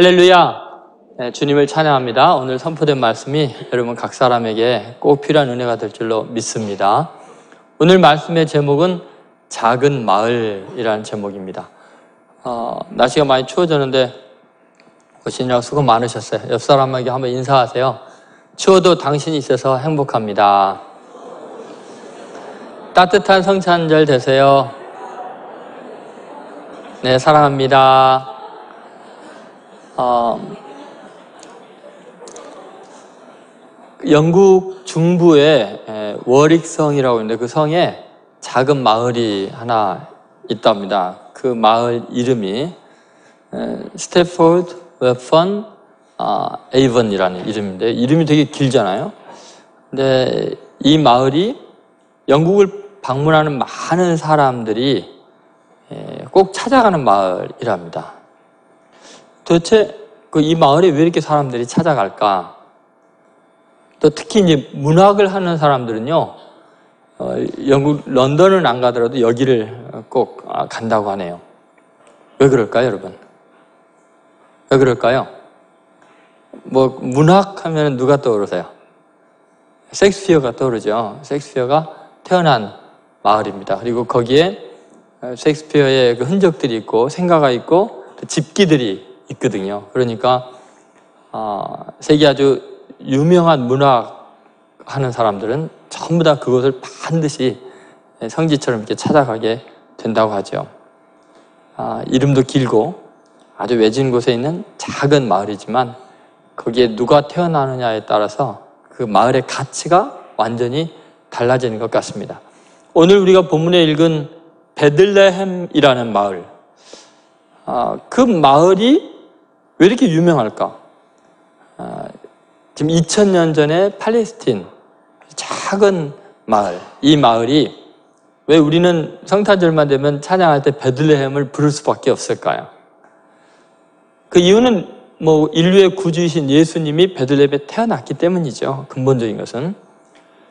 할렐루야! 네, 주님을 찬양합니다. 오늘 선포된 말씀이 여러분 각 사람에게 꼭 필요한 은혜가 될 줄로 믿습니다. 오늘 말씀의 제목은 작은 마을이라는 제목입니다. 어, 날씨가 많이 추워졌는데 오시느라 수고 많으셨어요. 옆 사람에게 한번 인사하세요. 추워도 당신이 있어서 행복합니다. 따뜻한 성찬절 되세요. 네, 사랑합니다. 어, 영국 중부에 워릭성이라고 있는데 그 성에 작은 마을이 하나 있답니다. 그 마을 이름이 스트랫퍼드 어폰 에이번이라는 이름인데 이름이 되게 길잖아요. 근데 이 마을이 영국을 방문하는 많은 사람들이 꼭 찾아가는 마을이랍니다. 도대체 그 이 마을에 왜 이렇게 사람들이 찾아갈까? 또 특히 이제 문학을 하는 사람들은요, 어, 영국 런던은 안 가더라도 여기를 꼭 아, 간다고 하네요. 왜 그럴까요, 여러분? 왜 그럴까요? 뭐 문학 하면 누가 떠오르세요? 섹스피어가 떠오르죠. 섹스피어가 태어난 마을입니다. 그리고 거기에 섹스피어의 그 흔적들이 있고 생가가 있고 집기들이 있거든요. 그러니까 어, 세계 아주 유명한 문학 하는 사람들은 전부 다 그것을 반드시 성지처럼 이렇게 찾아가게 된다고 하죠. 아, 이름도 길고 아주 외진 곳에 있는 작은 마을이지만 거기에 누가 태어나느냐에 따라서 그 마을의 가치가 완전히 달라지는 것 같습니다. 오늘 우리가 본문에 읽은 베들레헴이라는 마을, 아, 그 마을이 왜 이렇게 유명할까? 아, 지금 2000년 전에 팔레스틴 작은 마을, 이 마을이 왜 우리는 성탄절만 되면 찬양할 때 베들레헴을 부를 수밖에 없을까요? 그 이유는 뭐 인류의 구주이신 예수님이 베들레헴에 태어났기 때문이죠. 근본적인 것은.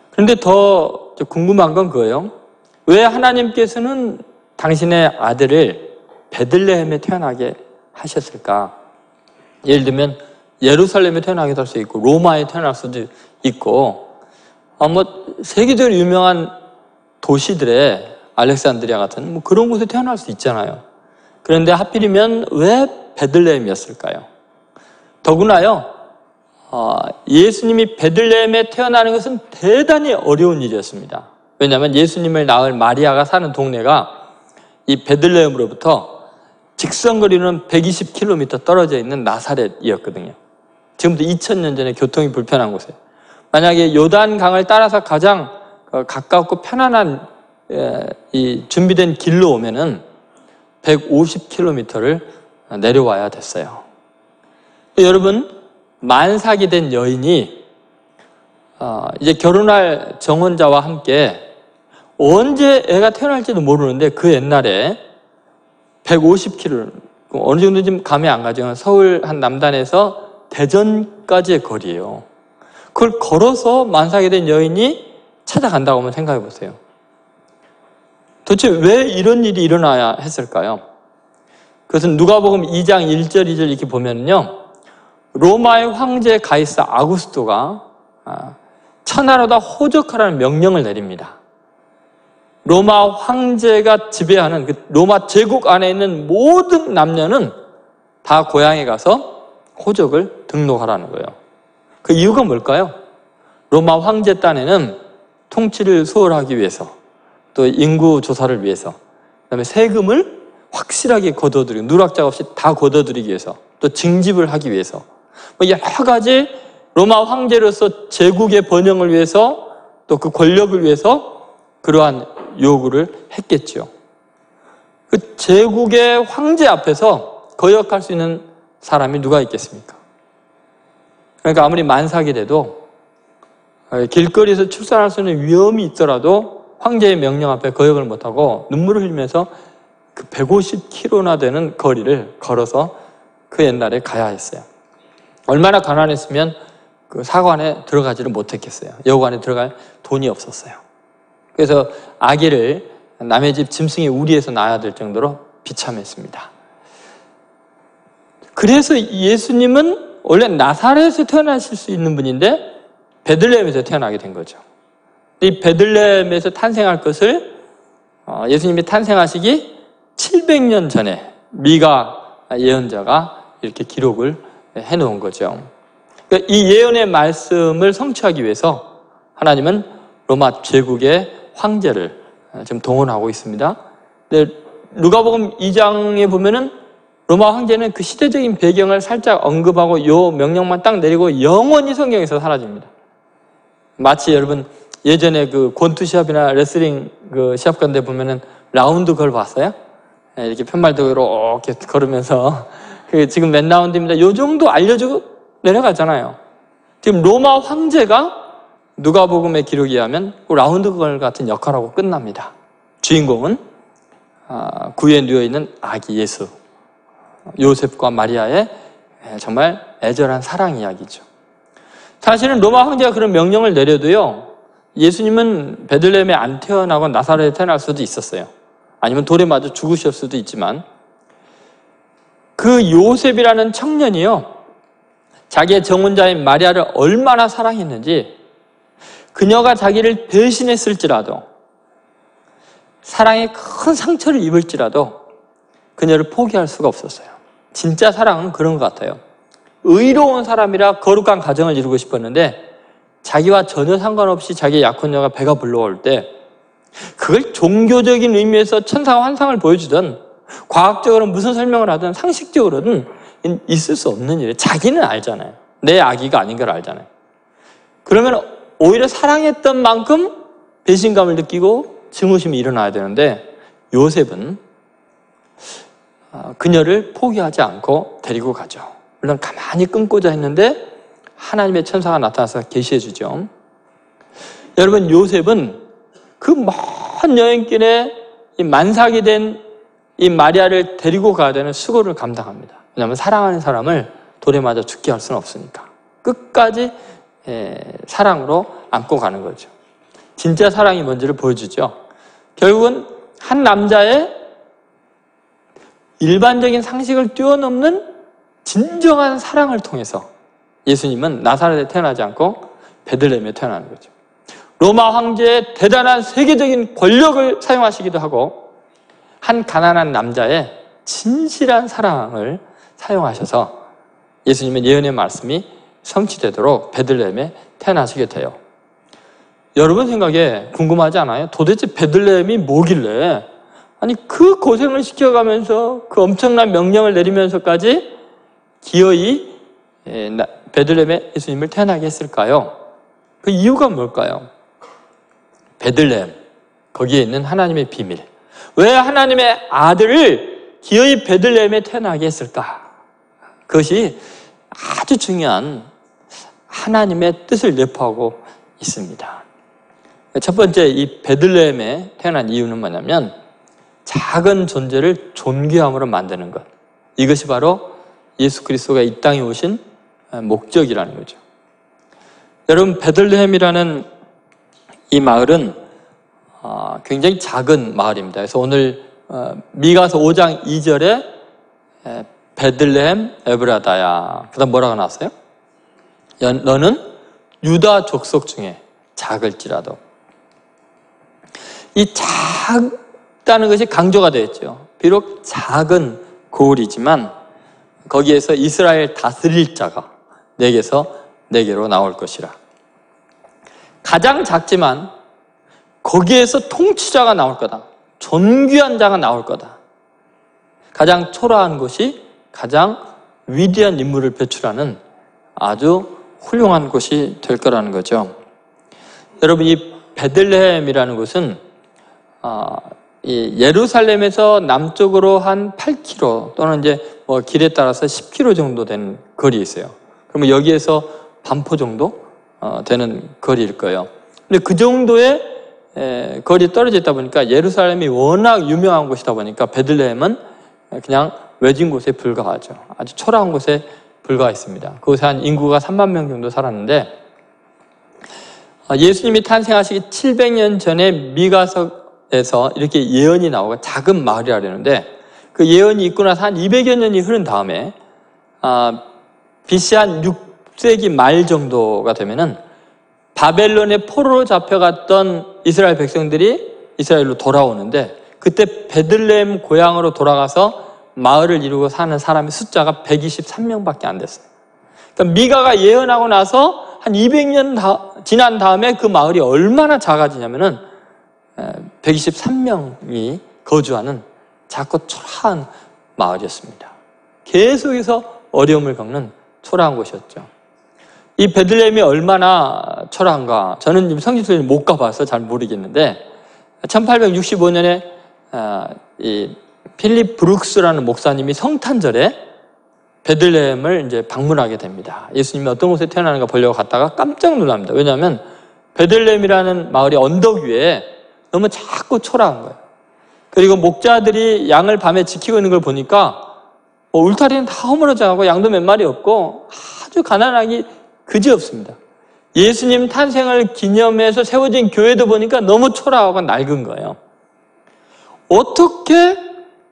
그런데 더 궁금한 건 그거예요. 왜 하나님께서는 당신의 아들을 베들레헴에 태어나게 하셨을까? 예를 들면 예루살렘에 태어나기도 할수 있고 로마에 태어날 수도 있고 아, 뭐 세계적으로 유명한 도시들의 알렉산드리아 같은 뭐 그런 곳에 태어날 수 있잖아요. 그런데 하필이면 왜 베들레헴이었을까요? 더구나요. 어, 예수님이 베들레헴에 태어나는 것은 대단히 어려운 일이었습니다. 왜냐하면 예수님을 낳을 마리아가 사는 동네가 이 베들레헴으로부터 직선 거리는 120km 떨어져 있는 나사렛이었거든요. 지금부터 2000년 전에 교통이 불편한 곳에 만약에 요단 강을 따라서 가장 어, 가깝고 편안한 이 준비된 길로 오면은 150km를 내려와야 됐어요. 여러분 만삭이 된 여인이 어, 이제 결혼할 정혼자와 함께 언제 애가 태어날지도 모르는데 그 옛날에 150km 어느 정도 좀 감이 안 가죠. 서울 한 남단에서 대전까지의 거리예요. 그걸 걸어서 만삭이 된 여인이 찾아간다고 한번 생각해 보세요. 도대체 왜 이런 일이 일어나야 했을까요? 그것은 누가복음 2장 1절 2절 이렇게 보면요. 로마의 황제 가이사 아구스토가 아, 천하로다 호적하라는 명령을 내립니다. 로마 황제가 지배하는 그 로마 제국 안에 있는 모든 남녀는 다 고향에 가서 호적을 등록하라는 거예요. 그 이유가 뭘까요? 로마 황제 딴에는 통치를 수월하기 위해서 또 인구 조사를 위해서 그다음에 세금을 확실하게 걷어들이고 누락작 없이 다 걷어들이기 위해서 또 징집을 하기 위해서 뭐 여러 가지 로마 황제로서 제국의 번영을 위해서 또 그 권력을 위해서 그러한 요구를 했겠죠. 그 제국의 황제 앞에서 거역할 수 있는 사람이 누가 있겠습니까? 그러니까 아무리 만삭이 돼도 길거리에서 출산할 수 있는 위험이 있더라도 황제의 명령 앞에 거역을 못하고 눈물을 흘리면서 그 150km나 되는 거리를 걸어서 그 옛날에 가야 했어요. 얼마나 가난했으면 그 사관에 들어가지를 못했겠어요. 여관에 들어갈 돈이 없었어요. 그래서 아기를 남의 집 짐승의 우리에서 낳아야 될 정도로 비참했습니다. 그래서 예수님은 원래 나사렛에서 태어나실 수 있는 분인데 베들레헴에서 태어나게 된 거죠. 이 베들레헴에서 탄생할 것을 어, 예수님이 탄생하시기 700년 전에 미가 예언자가 이렇게 기록을 해놓은 거죠. 그러니까 이 예언의 말씀을 성취하기 위해서 하나님은 로마 제국의 황제를 지금 동원하고 있습니다. 근데 누가복음 2장에 보면은 로마 황제는 그 시대적인 배경을 살짝 언급하고 요 명령만 딱 내리고 영원히 성경에서 사라집니다. 마치 여러분 예전에 그 권투 시합이나 레슬링 그 시합 간데 보면은 라운드 걸 봤어요? 예, 이렇게 편말도 이렇게 걸으면서 그 지금 몇 라운드입니다. 요 정도 알려주고 내려가잖아요. 지금 로마 황제가 누가복음의 기록에 의하면 그 라운드 걸 같은 역할하고 끝납니다. 주인공은 아, 구에 누워 있는 아기 예수 요셉과 마리아의 예, 정말 애절한 사랑 이야기죠. 사실은 로마 황제가 그런 명령을 내려도요. 예수님은 베들레헴에 안 태어나고 나사렛에 태어날 수도 있었어요. 아니면 돌에 맞아 죽으실 수도 있지만 그 요셉이라는 청년이요. 자기의 정혼자인 마리아를 얼마나 사랑했는지 그녀가 자기를 배신했을지라도 사랑에 큰 상처를 입을지라도 그녀를 포기할 수가 없었어요. 진짜 사랑은 그런 것 같아요. 의로운 사람이라 거룩한 가정을 이루고 싶었는데 자기와 전혀 상관없이 자기의 약혼녀가 배가 불러올 때 그걸 종교적인 의미에서 천상 환상을 보여주든 과학적으로 무슨 설명을 하든 상식적으로든 있을 수 없는 일이에요. 자기는 알잖아요. 내 아기가 아닌 걸 알잖아요. 그러면 오히려 사랑했던 만큼 배신감을 느끼고 증오심이 일어나야 되는데 요셉은 아, 그녀를 포기하지 않고 데리고 가죠. 물론 가만히 끊고자 했는데 하나님의 천사가 나타나서 계시해 주죠. 여러분 요셉은 그 먼 여행길에 만삭이 된 이 마리아를 데리고 가야 되는 수고를 감당합니다. 왜냐하면 사랑하는 사람을 돌에 맞아 죽게 할 수는 없으니까 끝까지 사랑으로 안고 가는 거죠. 진짜 사랑이 뭔지를 보여주죠. 결국은 한 남자의 일반적인 상식을 뛰어넘는 진정한 사랑을 통해서 예수님은 나사렛에 태어나지 않고 베들레헴에 태어나는 거죠. 로마 황제의 대단한 세계적인 권력을 사용하시기도 하고 한 가난한 남자의 진실한 사랑을 사용하셔서 예수님의 예언의 말씀이 성취되도록 베들레헴에 태어나시게 돼요. 여러분 생각에 궁금하지 않아요? 도대체 베들레헴이 뭐길래 아니 그 고생을 시켜가면서 그 엄청난 명령을 내리면서까지 기어이 예, 베들레헴에 예수님을 태어나게 했을까요? 그 이유가 뭘까요? 베들레헴 거기에 있는 하나님의 비밀. 왜 하나님의 아들을 기어이 베들레헴에 태어나게 했을까? 그것이 아주 중요한 하나님의 뜻을 내포하고 있습니다. 첫 번째 이 베들레헴에 태어난 이유는 뭐냐면 작은 존재를 존귀함으로 만드는 것. 이것이 바로 예수 그리스도가 이 땅에 오신 목적이라는 거죠. 여러분 베들레헴이라는 이 마을은 어, 굉장히 작은 마을입니다. 그래서 오늘 어, 미가서 5장 2절에 베들레헴 에브라다야. 그다음 뭐라고 나왔어요? 너는 유다 족속 중에 작을지라도 이 작다는 것이 강조가 되었죠. 비록 작은 고을이지만 거기에서 이스라엘 다스릴 자가 내게서 내게로 나올 것이라. 가장 작지만 거기에서 통치자가 나올 거다. 존귀한 자가 나올 거다. 가장 초라한 것이 가장 위대한 인물을 배출하는 아주 훌륭한 곳이 될 거라는 거죠. 여러분 이 베들레헴이라는 곳은 어, 이 예루살렘에서 남쪽으로 한 8km 또는 이제 뭐 길에 따라서 10km 정도 되는 거리에 있어요. 그러면 여기에서 반포 정도 어, 되는 거리일 거예요. 근데 그 정도의 에, 거리 떨어져 있다 보니까 예루살렘이 워낙 유명한 곳이다 보니까 베들레헴은 그냥 외진 곳에 불과하죠. 아주 초라한 곳에 불과했습니다. 그곳에 한 인구가 3만 명 정도 살았는데 어, 예수님이 탄생하시기 700년 전에 미가서에서 이렇게 예언이 나오고 작은 마을이라는데 그 예언이 있고 나서 한 200여 년이 흐른 다음에 아, BC 한 6세기 말 정도가 되면은 바벨론의 포로로 잡혀갔던 이스라엘 백성들이 이스라엘로 돌아오는데 그때 베들레헴 고향으로 돌아가서 마을을 이루고 사는 사람의 숫자가 123명밖에 안 됐어요. 그러니까 미가가 예언하고 나서 한 200년 다, 지난 다음에 그 마을이 얼마나 작아지냐면은 123명이 거주하는 작고 초라한 마을이었습니다. 계속해서 어려움을 겪는 초라한 곳이었죠. 이 베들레헴이 얼마나 초라한가 저는 지금 성지순례 못 가봐서 잘 모르겠는데 1865년에 아, 이 필립 브룩스라는 목사님이 성탄절에 베들레헴을 이제 방문하게 됩니다. 예수님이 어떤 곳에 태어나는가 보려고 갔다가 깜짝 놀랍니다. 왜냐하면 베들레헴이라는 마을이 언덕 위에 너무 작고 초라한 거예요. 그리고 목자들이 양을 밤에 지키고 있는 걸 보니까 뭐 울타리는 다 허물어져 가고 양도 몇 마리 없고 아주 가난하기 그지 없습니다. 예수님 탄생을 기념해서 세워진 교회도 보니까 너무 초라하고 낡은 거예요. 어떻게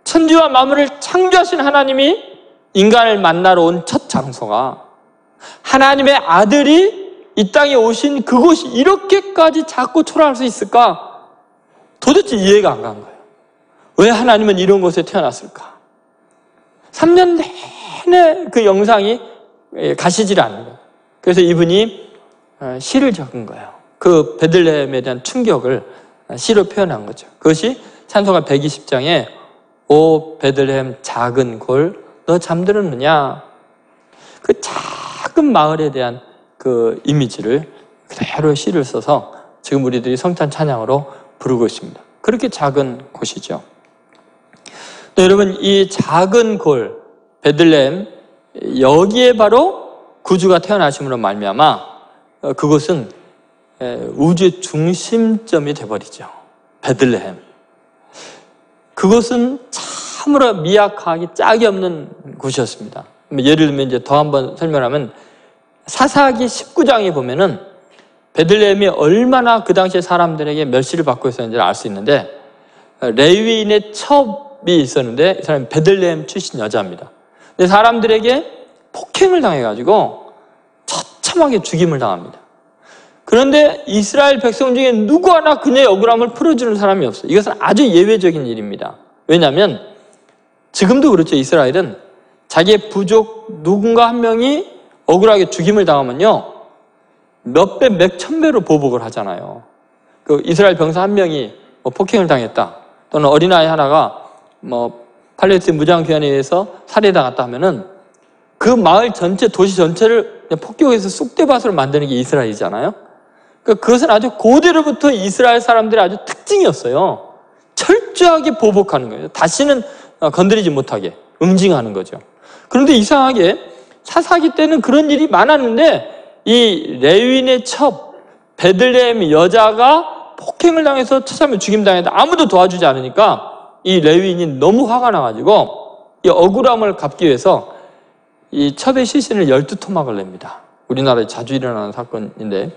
천지와 만물을 창조하신 하나님이 인간을 만나러 온 첫 장소가 하나님의 아들이 이 땅에 오신 그곳이 이렇게까지 작고 초라할 수 있을까? 도대체 이해가 안 간 거예요. 왜 하나님은 이런 곳에 태어났을까? 3년 내내 그 영상이 가시질 않는 거예요. 그래서 이분이 어, 시를 적은 거예요. 그 베들레헴에 대한 충격을 시로 표현한 거죠. 그것이 찬송가 120장에 오 베들레헴 작은 골 너 잠들었느냐? 그 작은 마을에 대한 그 이미지를 그대로 시를 써서 지금 우리들이 성탄 찬양으로 부르고 있습니다. 그렇게 작은 곳이죠. 네, 여러분 이 작은 골 베들레헴 여기에 바로 구주가 태어나심으로 말미암아 어, 그곳은 우주의 중심점이 되버리죠. 베들레헴. 그것은 참으로 미약하기 짝이 없는 곳이었습니다. 예를 들면 이제 더 한번 설명하면 사사기 19장에 보면은 베들레헴이 얼마나 그 당시에 사람들에게 멸시를 받고 있었는지를 알 수 있는데 레위인의 첩이 있었는데 이 사람이 베들레헴 출신 여자입니다. 근데 사람들에게 폭행을 당해가지고 처참하게 죽임을 당합니다. 그런데 이스라엘 백성 중에 누구 하나 그녀의 억울함을 풀어주는 사람이 없어요. 이것은 아주 예외적인 일입니다. 왜냐하면 지금도 그렇죠. 이스라엘은 자기의 부족 누군가 한 명이 억울하게 죽임을 당하면요. 몇 배, 몇 천 배로 보복을 하잖아요. 그 이스라엘 병사 한 명이 뭐 폭행을 당했다. 또는 어린아이 하나가 뭐 팔레스틴 무장교환에 의해서 살해당했다 하면은 그 마을 전체, 도시 전체를 폭격해서 쑥대밭으로 만드는 게 이스라엘이잖아요. 그러니까 그것은 아주 고대로부터 이스라엘 사람들의 아주 특징이었어요. 철저하게 보복하는 거예요. 다시는 건드리지 못하게 응징하는 거죠. 그런데 이상하게 사사기 때는 그런 일이 많았는데 이 레윈의 첩 베들레헴 여자가 폭행을 당해서 처참히 죽임당했다. 아무도 도와주지 않으니까 이 레윈이 너무 화가 나가지고 이 억울함을 갚기 위해서 이 첩의 시신을 열두 토막을 냅니다. 우리나라에 자주 일어나는 사건인데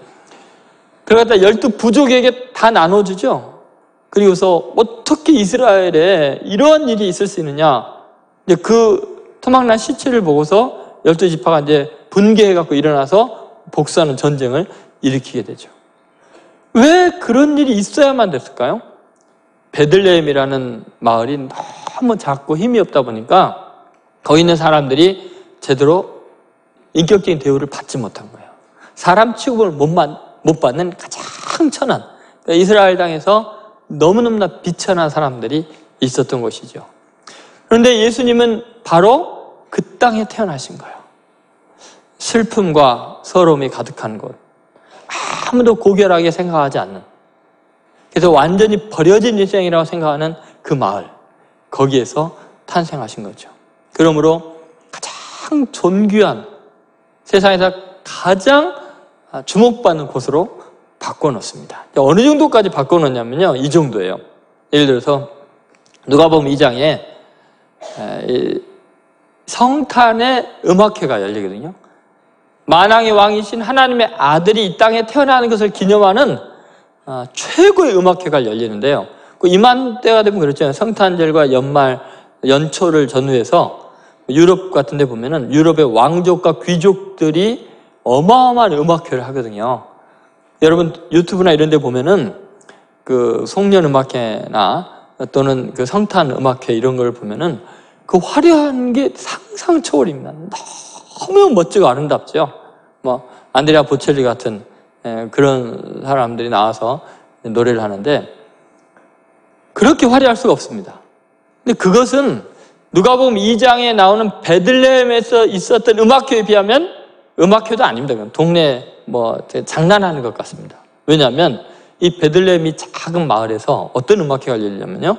그러다 열두 부족에게 다 나눠주죠. 그리고서 어떻게 이스라엘에 이러한 일이 있을 수 있느냐. 이제 그 토막난 시체를 보고서 열두 지파가 이제 분개해갖고 일어나서 복수하는 전쟁을 일으키게 되죠. 왜 그런 일이 있어야만 됐을까요? 베들레헴이라는 마을이 너무 작고 힘이 없다 보니까 거기 있는 사람들이 제대로 인격적인 대우를 받지 못한 거예요. 사람 취급을 못, 못 받는 가장 천한 그러니까 이스라엘 땅에서 너무너무나 비천한 사람들이 있었던 것이죠. 그런데 예수님은 바로 그 땅에 태어나신 거예요. 슬픔과 서러움이 가득한 곳. 아무도 고결하게 생각하지 않는. 그래서 완전히 버려진 인생이라고 생각하는 그 마을. 거기에서 탄생하신 거죠. 그러므로 가장 존귀한 세상에서 가장 주목받는 곳으로 바꿔놓습니다. 어느 정도까지 바꿔놓냐면요. 이 정도예요. 예를 들어서 누가복음 2장에 성탄의 음악회가 열리거든요. 만왕의 왕이신 하나님의 아들이 이 땅에 태어나는 것을 기념하는 아, 최고의 음악회가 열리는데요. 그 이맘때가 되면 그렇죠. 성탄절과 연말, 연초를 전후해서 유럽 같은 데 보면은 유럽의 왕족과 귀족들이 어마어마한 음악회를 하거든요. 여러분 유튜브나 이런 데 보면은 그 송년 음악회나 또는 그 성탄 음악회 이런 걸 보면은 그 화려한 게 상상 초월입니다. 너무 멋지고 아름답죠. 뭐 안드레아 보첼리 같은 예, 그런 사람들이 나와서 노래를 하는데 그렇게 화려할 수가 없습니다. 근데 그것은 누가복음 2장에 나오는 베들레헴에서 있었던 음악회에 비하면 음악회도 아닙니다. 동네 뭐 장난하는 것 같습니다. 왜냐하면 이 베들레헴이 작은 마을에서 어떤 음악회가 열리냐면요.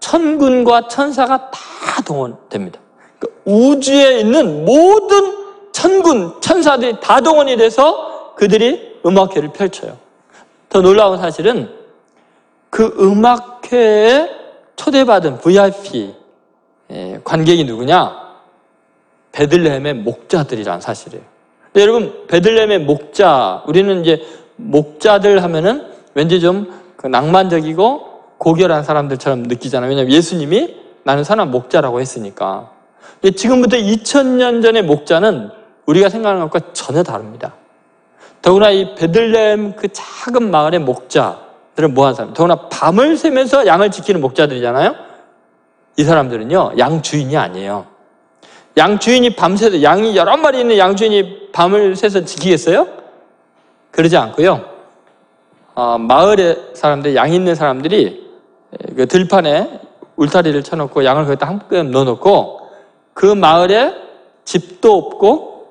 천군과 천사가 다 동원됩니다. 그 우주에 있는 모든 천군, 천사들이 다 동원이 돼서 그들이 음악회를 펼쳐요. 더 놀라운 사실은 그 음악회에 초대받은 VIP 관객이 누구냐? 베들레헴의 목자들이란 사실이에요. 근데 여러분, 베들레헴의 목자, 우리는 이제 목자들 하면은 왠지 좀그 낭만적이고 고결한 사람들처럼 느끼잖아요. 왜냐하면 예수님이 나는 사람 목자라고 했으니까. 지금부터 2000년 전의 목자는 우리가 생각하는 것과 전혀 다릅니다. 더구나 이 베들레헴 그 작은 마을의 목자들은 뭐하는 사람? 더구나 밤을 새면서 양을 지키는 목자들이잖아요. 이 사람들은요, 양 주인이 아니에요. 양 주인이 밤새도 양이 여러 마리 있는 양 주인이 밤을 새서 지키겠어요? 그러지 않고요. 어, 마을의 사람들, 양 있는 사람들이 그 들판에 울타리를 쳐놓고 양을 거기다 한꺼번에 넣어놓고 그 마을에 집도 없고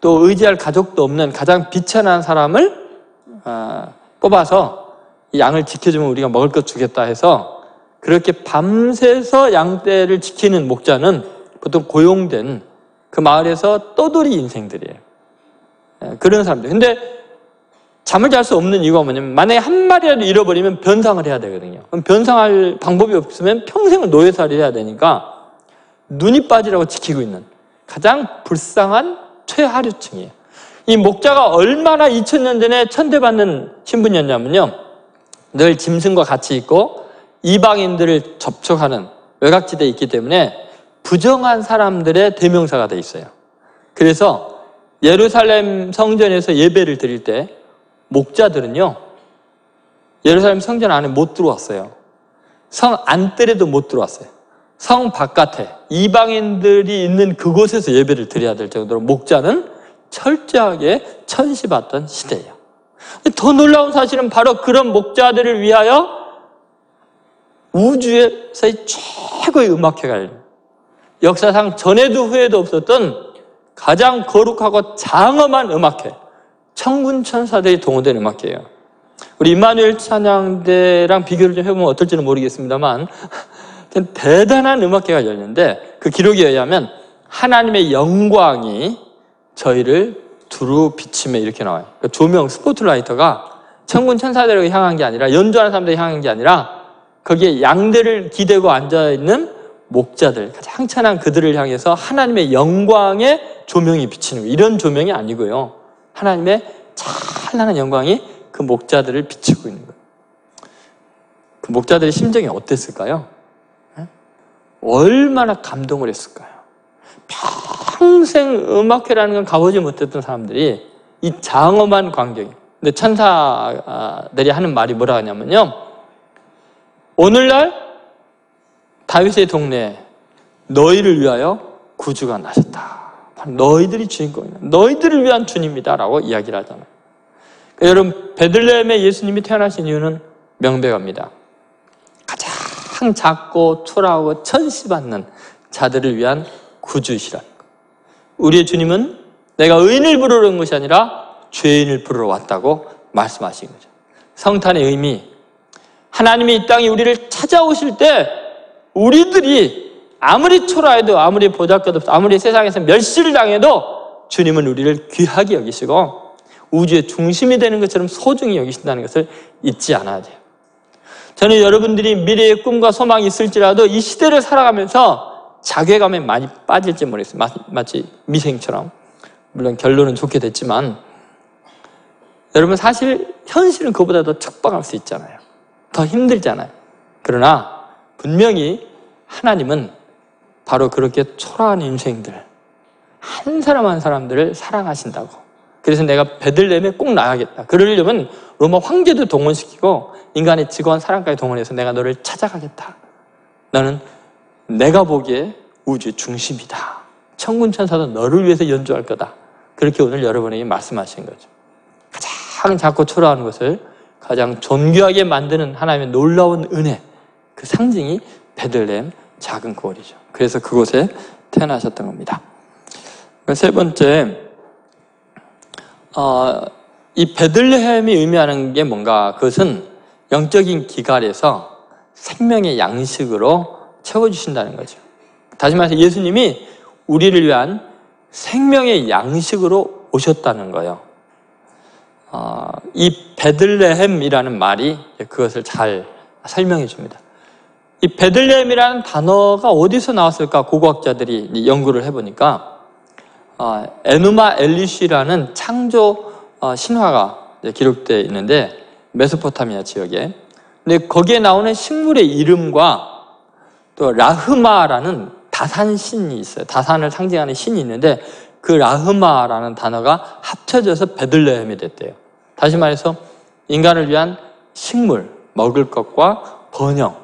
또 의지할 가족도 없는 가장 비천한 사람을 어, 뽑아서 양을 지켜주면 우리가 먹을 것 주겠다 해서 그렇게 밤새서 양떼를 지키는 목자는 보통 고용된 그 마을에서 떠돌이 인생들이에요. 예, 그런 사람들. 근데 잠을 잘 수 없는 이유가 뭐냐면 만약에 한 마리라도 잃어버리면 변상을 해야 되거든요. 그럼 변상할 방법이 없으면 평생을 노예살이 해야 되니까 눈이 빠지라고 지키고 있는 가장 불쌍한 최하류층이에요. 이 목자가 얼마나 2000년 전에 천대받는 신분이었냐면요. 늘 짐승과 같이 있고 이방인들을 접촉하는 외곽지대에 있기 때문에 부정한 사람들의 대명사가 돼 있어요. 그래서 예루살렘 성전에서 예배를 드릴 때 목자들은요, 예루살렘 성전 안에 못 들어왔어요. 성 안뜰에도 못 들어왔어요. 성 바깥에 이방인들이 있는 그곳에서 예배를 드려야 될 정도로 목자는 철저하게 천시받던 시대예요. 더 놀라운 사실은 바로 그런 목자들을 위하여 우주에서의 최고의 음악회가 열립니다. 역사상 전에도 후에도 없었던 가장 거룩하고 장엄한 음악회. 천군 천사들이 동원된 음악회예요. 우리 임마누엘 찬양대랑 비교를 좀 해보면 어떨지는 모르겠습니다만 대단한 음악회가 열렸는데 그 기록에 의하면 하나님의 영광이 저희를 두루 비침에 이렇게 나와요. 그러니까 조명 스포트라이터가 천군 천사들에게 향한 게 아니라 연주하는 사람들에게 향한 게 아니라 거기에 양대를 기대고 앉아 있는 목자들 가장 찬한 그들을 향해서 하나님의 영광의 조명이 비치는. 이런 조명이 아니고요. 하나님의 찬란한 영광이 그 목자들을 비추고 있는 거예요. 그 목자들의 심정이 어땠을까요? 얼마나 감동을 했을까요? 평생 음악회라는 건 가보지 못했던 사람들이 이 장엄한 광경이. 근데 천사들이 하는 말이 뭐라 하냐면요. 오늘날 다윗의 동네에 너희를 위하여 구주가 나셨다. 너희들이 주인공이다. 너희들을 위한 주님이다라고 이야기를 하잖아요. 그러니까 여러분 베들레헴에 예수님이 태어나신 이유는 명백합니다. 가장 작고 초라하고 천시받는 자들을 위한 구주시라는 것. 우리의 주님은 내가 의인을 부르러 온 것이 아니라 죄인을 부르러 왔다고 말씀하신 거죠. 성탄의 의미 하나님이 이 땅에 우리를 찾아오실 때 우리들이 아무리 초라해도 아무리 보잘것없어 아무리 세상에서 멸시를 당해도 주님은 우리를 귀하게 여기시고 우주의 중심이 되는 것처럼 소중히 여기신다는 것을 잊지 않아야 돼요. 저는 여러분들이 미래의 꿈과 소망이 있을지라도 이 시대를 살아가면서 자괴감에 많이 빠질지 모르겠어요. 마치 미생처럼. 물론 결론은 좋게 됐지만 여러분 사실 현실은 그보다 더 척박할 수 있잖아요. 더 힘들잖아요. 그러나 분명히 하나님은 바로 그렇게 초라한 인생들, 한 사람 한 사람들을 사랑하신다고. 그래서 내가 베들레헴에 꼭 나가겠다. 그러려면 로마 황제도 동원시키고 인간의 직원 사람까지 동원해서 내가 너를 찾아가겠다. 너는 내가 보기에 우주의 중심이다. 천군 천사도 너를 위해서 연주할 거다. 그렇게 오늘 여러분에게 말씀하신 거죠. 가장 작고 초라한 것을 가장 존귀하게 만드는 하나님의 놀라운 은혜, 그 상징이 베들레헴 작은 거리죠. 그래서 그곳에 태어나셨던 겁니다. 세 번째, 어, 이 베들레헴이 의미하는 게 뭔가 그것은 영적인 기갈에서 생명의 양식으로 채워주신다는 거죠. 다시 말해서 예수님이 우리를 위한 생명의 양식으로 오셨다는 거예요. 어, 이 베들레헴이라는 말이 그것을 잘 설명해 줍니다. 이 베들레헴이라는 단어가 어디서 나왔을까 고고학자들이 연구를 해보니까 어, 에누마 엘리시라는 창조 어, 신화가 기록되어 있는데 메소포타미아 지역에 근데 거기에 나오는 식물의 이름과 또 라흐마라는 다산 신이 있어요. 다산을 상징하는 신이 있는데 그 라흐마라는 단어가 합쳐져서 베들레헴이 됐대요. 다시 말해서 인간을 위한 식물, 먹을 것과 번영 아,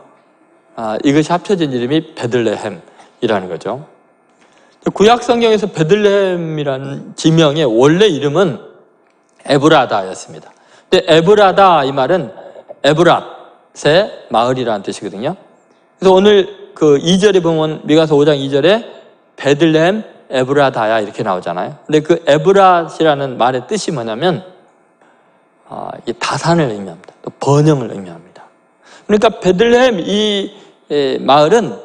이것이 합쳐진 이름이 베들레헴이라는 거죠. 구약 성경에서 베들레헴이라는 지명의 원래 이름은 에브라다였습니다. 근데 에브라다 이 말은 에브랏의 마을이라는 뜻이거든요. 그래서 오늘 그 2절에 보면 미가서 5장 2절에 베들레헴 에브라다야 이렇게 나오잖아요. 근데 그 에브랏이라는 말의 뜻이 뭐냐면 어, 이 다산을 의미합니다. 또 번영을 의미합니다. 그러니까 베들레헴 이 마을은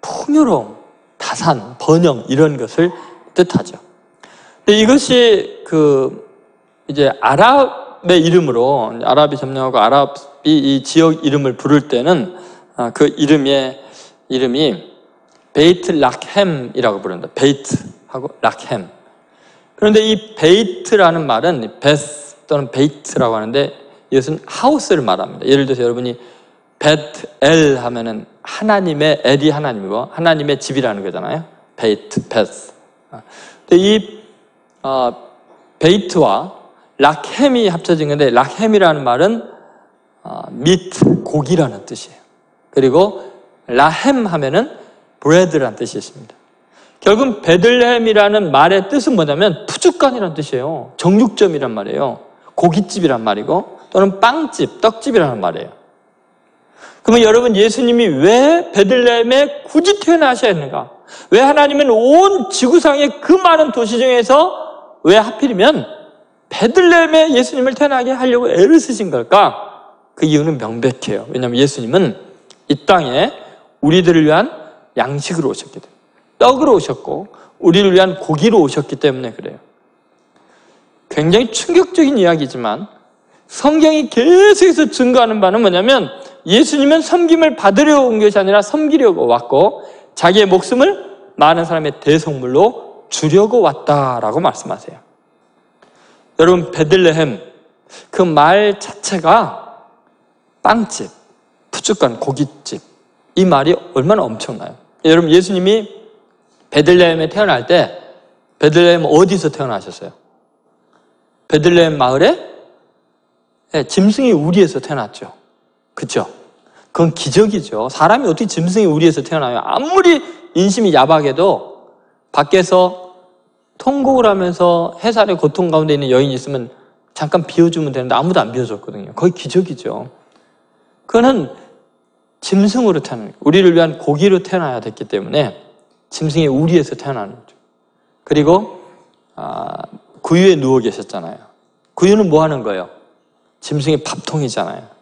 풍요로움, 다산, 번영 이런 것을 뜻하죠. 근데 이것이 그 이제 아랍의 이름으로 아랍이 점령하고 아랍이 이 지역 이름을 부를 때는 아, 그 이름의 이름이 베이트 락햄이라고 부른다. 베이트하고 락햄. 그런데 이 베이트라는 말은 베스 또는 베이트라고 하는데 이것은 house를 말합니다. 예를 들어서 여러분이 벳엘 하면은 하나님의 엘이 하나님이고 하나님의 집이라는 거잖아요. 베이트, 베스. 아, 근데 이 어, 베이트와 락햄이 합쳐진 건데 락햄이라는 말은 어, meat, 고기라는 뜻이에요. 그리고 라햄 하면은 브레드라는 뜻이 있습니다. 결국 베들레헴이라는 말의 뜻은 뭐냐면 푸주간이라는 뜻이에요. 정육점이란 말이에요. 고깃집이란 말이고 또는 빵집, 떡집이라는 말이에요. 그러면 여러분 예수님이 왜 베들레헴에 굳이 태어나셔야 했는가? 왜 하나님은 온 지구상의 그 많은 도시 중에서 왜 하필이면 베들레헴에 예수님을 태어나게 하려고 애를 쓰신 걸까? 그 이유는 명백해요. 왜냐하면 예수님은 이 땅에 우리들을 위한 양식으로 오셨기 때문에 떡으로 오셨고 우리를 위한 고기로 오셨기 때문에 그래요. 굉장히 충격적인 이야기지만 성경이 계속해서 증거하는 바는 뭐냐면 예수님은 섬김을 받으려 온 것이 아니라 섬기려고 왔고 자기의 목숨을 많은 사람의 대성물로 주려고 왔다라고 말씀하세요. 여러분 베들레헴 그 말 자체가 빵집, 푸주간 고깃집 이 말이 얼마나 엄청나요. 여러분 예수님이 베들레헴에 태어날 때 베들레헴 어디서 태어나셨어요? 베들레헴 마을에 네, 짐승이 우리에서 태어났죠. 그죠? 그건 기적이죠. 사람이 어떻게 짐승이 우리에서 태어나요? 아무리 인심이 야박해도 밖에서 통곡을 하면서 해살의 고통 가운데 있는 여인이 있으면 잠깐 비워주면 되는데 아무도 안 비워줬거든요. 거의 기적이죠. 그거는 짐승으로 태어나는. 우리를 위한 고기로 태어나야 됐기 때문에 짐승의 우리에서 태어나는 거죠. 그리고 아, 구유에 누워 계셨잖아요. 구유는 뭐 하는 거예요? 짐승의 밥통이잖아요.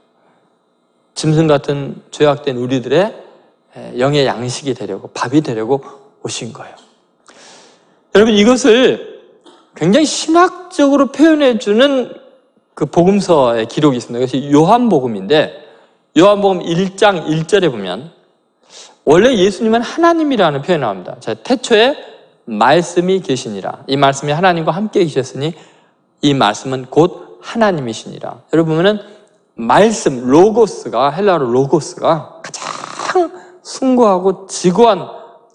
짐승 같은 죄악된 우리들의 영의 양식이 되려고 밥이 되려고 오신 거예요. 여러분 이것을 굉장히 신학적으로 표현해 주는 그 복음서의 기록이 있습니다. 이것이 요한복음인데 요한복음 1장 1절에 보면 원래 예수님은 하나님이라는 표현을 나옵니다. 자, 태초에 말씀이 계시니라. 이 말씀이 하나님과 함께 계셨으니 이 말씀은 곧 하나님이시니라. 여러분 보면은 말씀 로고스가 헬라로 로고스가 가장 숭고하고 지고한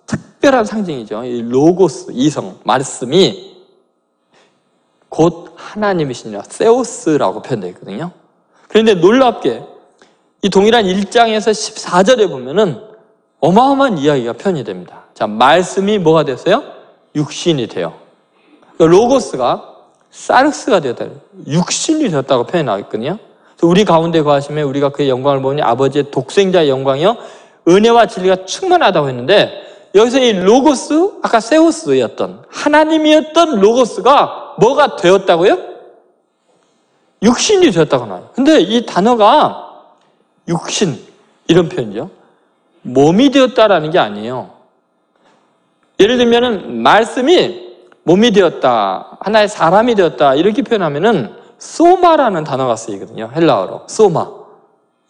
특별한 상징이죠. 이 로고스, 이성, 말씀이 곧 하나님이시니라 세오스라고 표현되어 있거든요. 그런데 놀랍게 이 동일한 1장에서 14절에 보면은 어마어마한 이야기가 표현이 됩니다. 자, 말씀이 뭐가 됐어요? 육신이 돼요. 그러니까 로고스가 사르스가 되었다. 육신이 되었다고 표현하고 있거든요. 우리 가운데 거하시면 우리가 그의 영광을 보니 아버지의 독생자의 영광이요. 은혜와 진리가 충만하다고 했는데 여기서 이 로고스, 아까 세우스였던 하나님이었던 로고스가 뭐가 되었다고요? 육신이 되었다고 나와요. 근데 이 단어가 육신 이런 표현이죠. 몸이 되었다라는 게 아니에요. 예를 들면은 말씀이 몸이 되었다, 하나의 사람이 되었다 이렇게 표현하면은 소마라는 단어가 쓰이거든요. 헬라어로 소마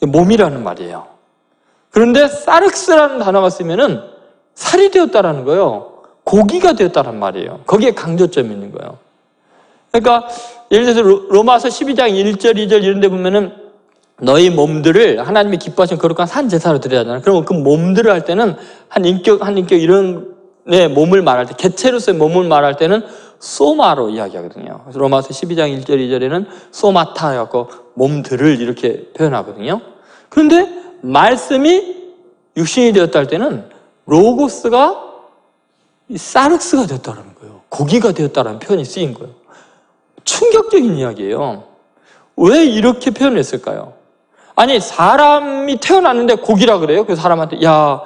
몸이라는 말이에요. 그런데 사르스라는 단어가 쓰면은 살이 되었다라는 거예요. 고기가 되었다는 말이에요. 거기에 강조점이 있는 거예요. 그러니까 예를 들어서 로마서 12장 1절, 2절 이런 데 보면은 너희 몸들을 하나님이 기뻐하신 거룩한 산 제사로 드려야 하잖아요. 그러면 그 몸들을 할 때는 한 인격, 한 인격 이런 내 몸을 말할 때, 개체로서의 몸을 말할 때는 소마로 이야기하거든요. 로마서 12장 1절, 2절에는 소마타 해갖고 몸들을 이렇게 표현하거든요. 그런데 말씀이 육신이 되었다 할 때는 로고스가 사르스가 되었다는 거예요. 고기가 되었다는 표현이 쓰인 거예요. 충격적인 이야기예요. 왜 이렇게 표현했을까요? 아니 사람이 태어났는데 고기라 그래요? 그 사람한테 야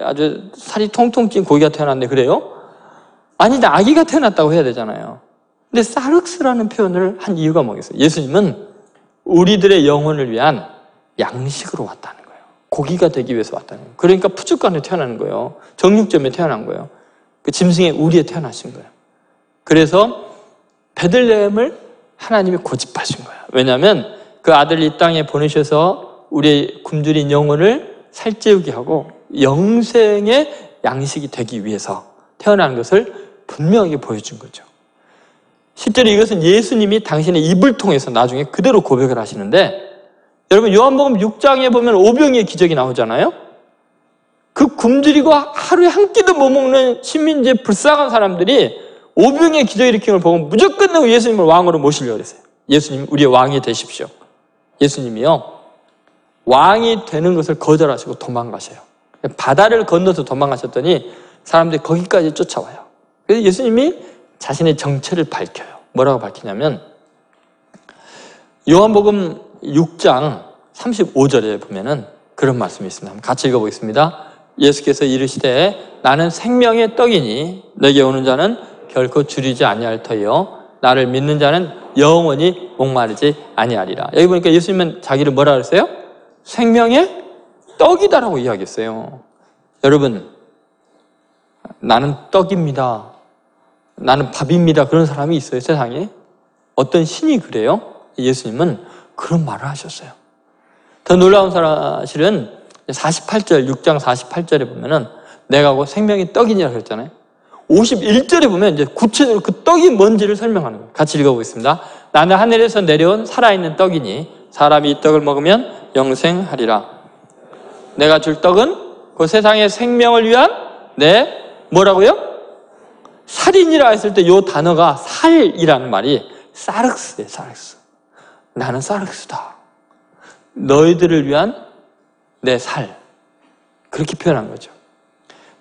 아주 살이 통통 찐 고기가 태어났네 그래요? 아니 아기가 태어났다고 해야 되잖아요. 근데 사르스라는 표현을 한 이유가 뭐겠어요? 예수님은 우리들의 영혼을 위한 양식으로 왔다는 거예요. 고기가 되기 위해서 왔다는 거예요. 그러니까 푸죽간에 태어나는 거예요. 정육점에 태어난 거예요. 그 짐승의 우리에 태어나신 거예요. 그래서 베들레헴을 하나님이 고집하신 거예요. 왜냐하면 그 아들 이 땅에 보내셔서 우리의 굶주린 영혼을 살찌우게 하고 영생의 양식이 되기 위해서 태어난 것을 분명하게 보여준 거죠. 실제로 이것은 예수님이 당신의 입을 통해서 나중에 그대로 고백을 하시는데 여러분 요한복음 6장에 보면 오병이의 기적이 나오잖아요. 그 굶주리고 하루에 한 끼도 못 먹는 신민지의 불쌍한 사람들이 오병의 기적 일으킴을 보고 무조건 예수님을 왕으로 모시려고 그랬어요. 예수님 우리의 왕이 되십시오. 예수님이요. 왕이 되는 것을 거절하시고 도망가셔요. 바다를 건너서 도망가셨더니 사람들이 거기까지 쫓아와요. 그래서 예수님이 자신의 정체를 밝혀요. 뭐라고 밝히냐면 요한복음 6장 35절에 보면은 그런 말씀이 있습니다. 같이 읽어보겠습니다. 예수께서 이르시되 나는 생명의 떡이니 내게 오는 자는 결코 줄이지 아니할 터이요 나를 믿는 자는 영원히 목마르지 아니하리라. 여기 보니까 예수님은 자기를 뭐라 그랬어요? 생명의 떡이다라고 이야기했어요. 여러분, 나는 떡입니다. 나는 밥입니다. 그런 사람이 있어요, 세상에? 어떤 신이 그래요? 예수님은 그런 말을 하셨어요. 더 놀라운 사실은 48절, 6장 48절에 보면은 내가 고 생명의 떡이니라 그랬잖아요. 51절에 보면 이제 구체적으로 그 떡이 뭔지를 설명하는 거예요. 같이 읽어보겠습니다. 나는 하늘에서 내려온 살아있는 떡이니 사람이 이 떡을 먹으면 영생하리라. 내가 줄 떡은 그 세상의 생명을 위한 내 뭐라고요? 살인이라 했을 때 이 단어가 살이라는 말이 사르스예요, 사르스. 나는 사르스다. 너희들을 위한 내 살. 그렇게 표현한 거죠.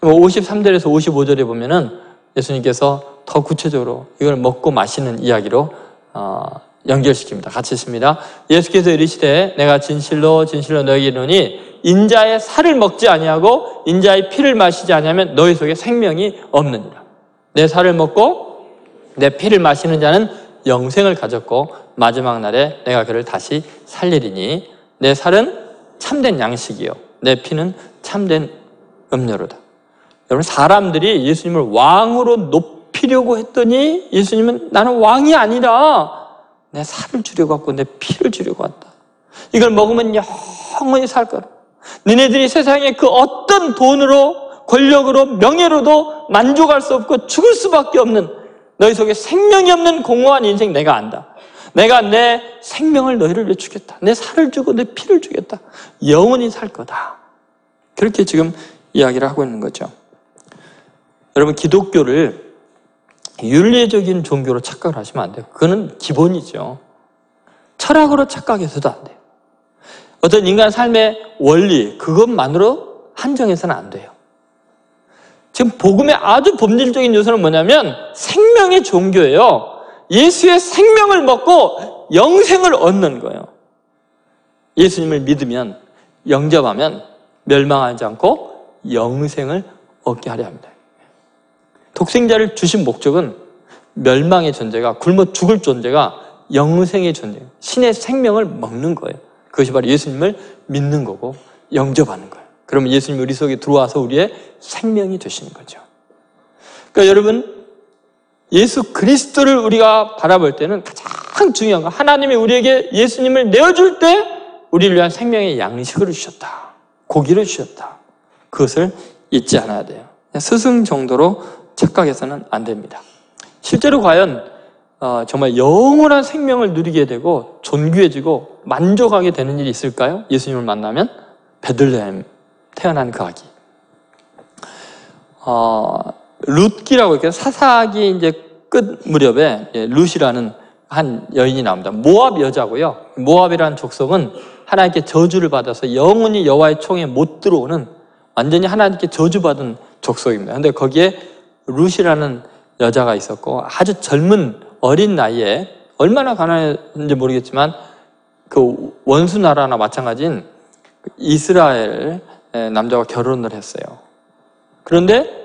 53절에서 55절에 보면은 예수님께서 더 구체적으로 이걸 먹고 마시는 이야기로 어, 연결시킵니다. 같이 있습니다. 예수께서 이르시되 내가 진실로 진실로 너에게 이르니 인자의 살을 먹지 아니하고 인자의 피를 마시지 아니하면 너희 속에 생명이 없느니라. 내 살을 먹고 내 피를 마시는 자는 영생을 가졌고 마지막 날에 내가 그를 다시 살리리니 내 살은 참된 양식이요 내 피는 참된 음료로다. 여러분 사람들이 예수님을 왕으로 높이려고 했더니 예수님은 나는 왕이 아니라 내 살을 주려고 왔고 내 피를 주려고 왔다. 이걸 먹으면 영원히 살 거라. 너네들이 세상에 그 어떤 돈으로 권력으로 명예로도 만족할 수 없고 죽을 수밖에 없는 너희 속에 생명이 없는 공허한 인생 내가 안다. 내가 내 생명을 너희를 위해 주겠다. 내 살을 주고 내 피를 주겠다. 영원히 살 거다. 그렇게 지금 이야기를 하고 있는 거죠. 여러분 기독교를 윤리적인 종교로 착각을 하시면 안 돼요. 그거는 기본이죠. 철학으로 착각해서도 안 돼요. 어떤 인간 삶의 원리 그것만으로 한정해서는 안 돼요. 지금 복음의 아주 본질적인 요소는 뭐냐면 생명의 종교예요. 예수의 생명을 먹고 영생을 얻는 거예요. 예수님을 믿으면 영접하면 멸망하지 않고 영생을 얻게 하려 합니다. 독생자를 주신 목적은 멸망의 존재가 굶어 죽을 존재가 영생의 존재, 신의 생명을 먹는 거예요. 그것이 바로 예수님을 믿는 거고 영접하는 거예요. 그러면 예수님이 우리 속에 들어와서 우리의 생명이 되시는 거죠. 그러니까 여러분 예수 그리스도를 우리가 바라볼 때는 가장 중요한 거 하나님이 우리에게 예수님을 내어줄 때 우리를 위한 생명의 양식을 주셨다. 고기를 주셨다. 그것을 잊지 않아야 돼요. 스승 정도로 착각해서는 안 됩니다. 실제로 과연 어, 정말 영원한 생명을 누리게 되고 존귀해지고 만족하게 되는 일이 있을까요? 예수님을 만나면 베들레헴 태어난 그 아기. 어, 룻기라고 이렇게 사사기 이제 끝 무렵에 예, 룻이라는 한 여인이 나옵니다. 모압 여자고요. 모압이라는 족속은 하나님께 저주를 받아서 영원히 여호와의 총에 못 들어오는 완전히 하나님께 저주받은 족속입니다. 근데 거기에 룻이라는 여자가 있었고 아주 젊은 어린 나이에 얼마나 가난했는지 모르겠지만 그 원수 나라나 마찬가지인 이스라엘 남자와 결혼을 했어요. 그런데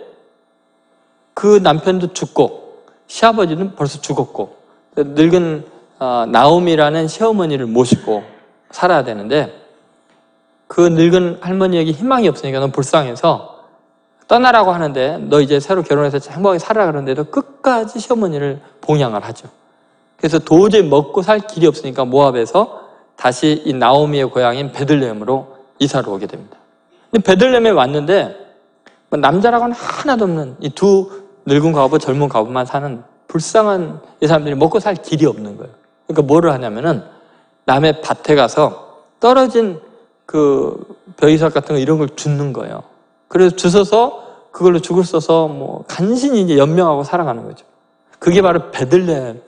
그 남편도 죽고 시아버지는 벌써 죽었고 늙은 어, 나옴이라는 시어머니를 모시고 살아야 되는데 그 늙은 할머니에게 희망이 없으니까 너무 불쌍해서 떠나라고 하는데 너 이제 새로 결혼해서 행복하게 살아라 그러는데도 끝까지 시어머니를 봉양을 하죠. 그래서 도저히 먹고 살 길이 없으니까 모압에서 다시 이 나오미의 고향인 베들레헴으로 이사를 오게 됩니다. 베들레헴에 왔는데 뭐 남자라고는 하나도 없는 이 두 늙은 과부, 젊은 과부만 사는 불쌍한 이 사람들이 먹고 살 길이 없는 거예요. 그러니까 뭐를 하냐면은 남의 밭에 가서 떨어진 그 벼이삭 같은 거 이런 걸 줍는 거예요. 그래서 주워서 그걸로 죽을 써서 뭐 간신히 이제 연명하고 살아가는 거죠. 그게 바로 베들레헴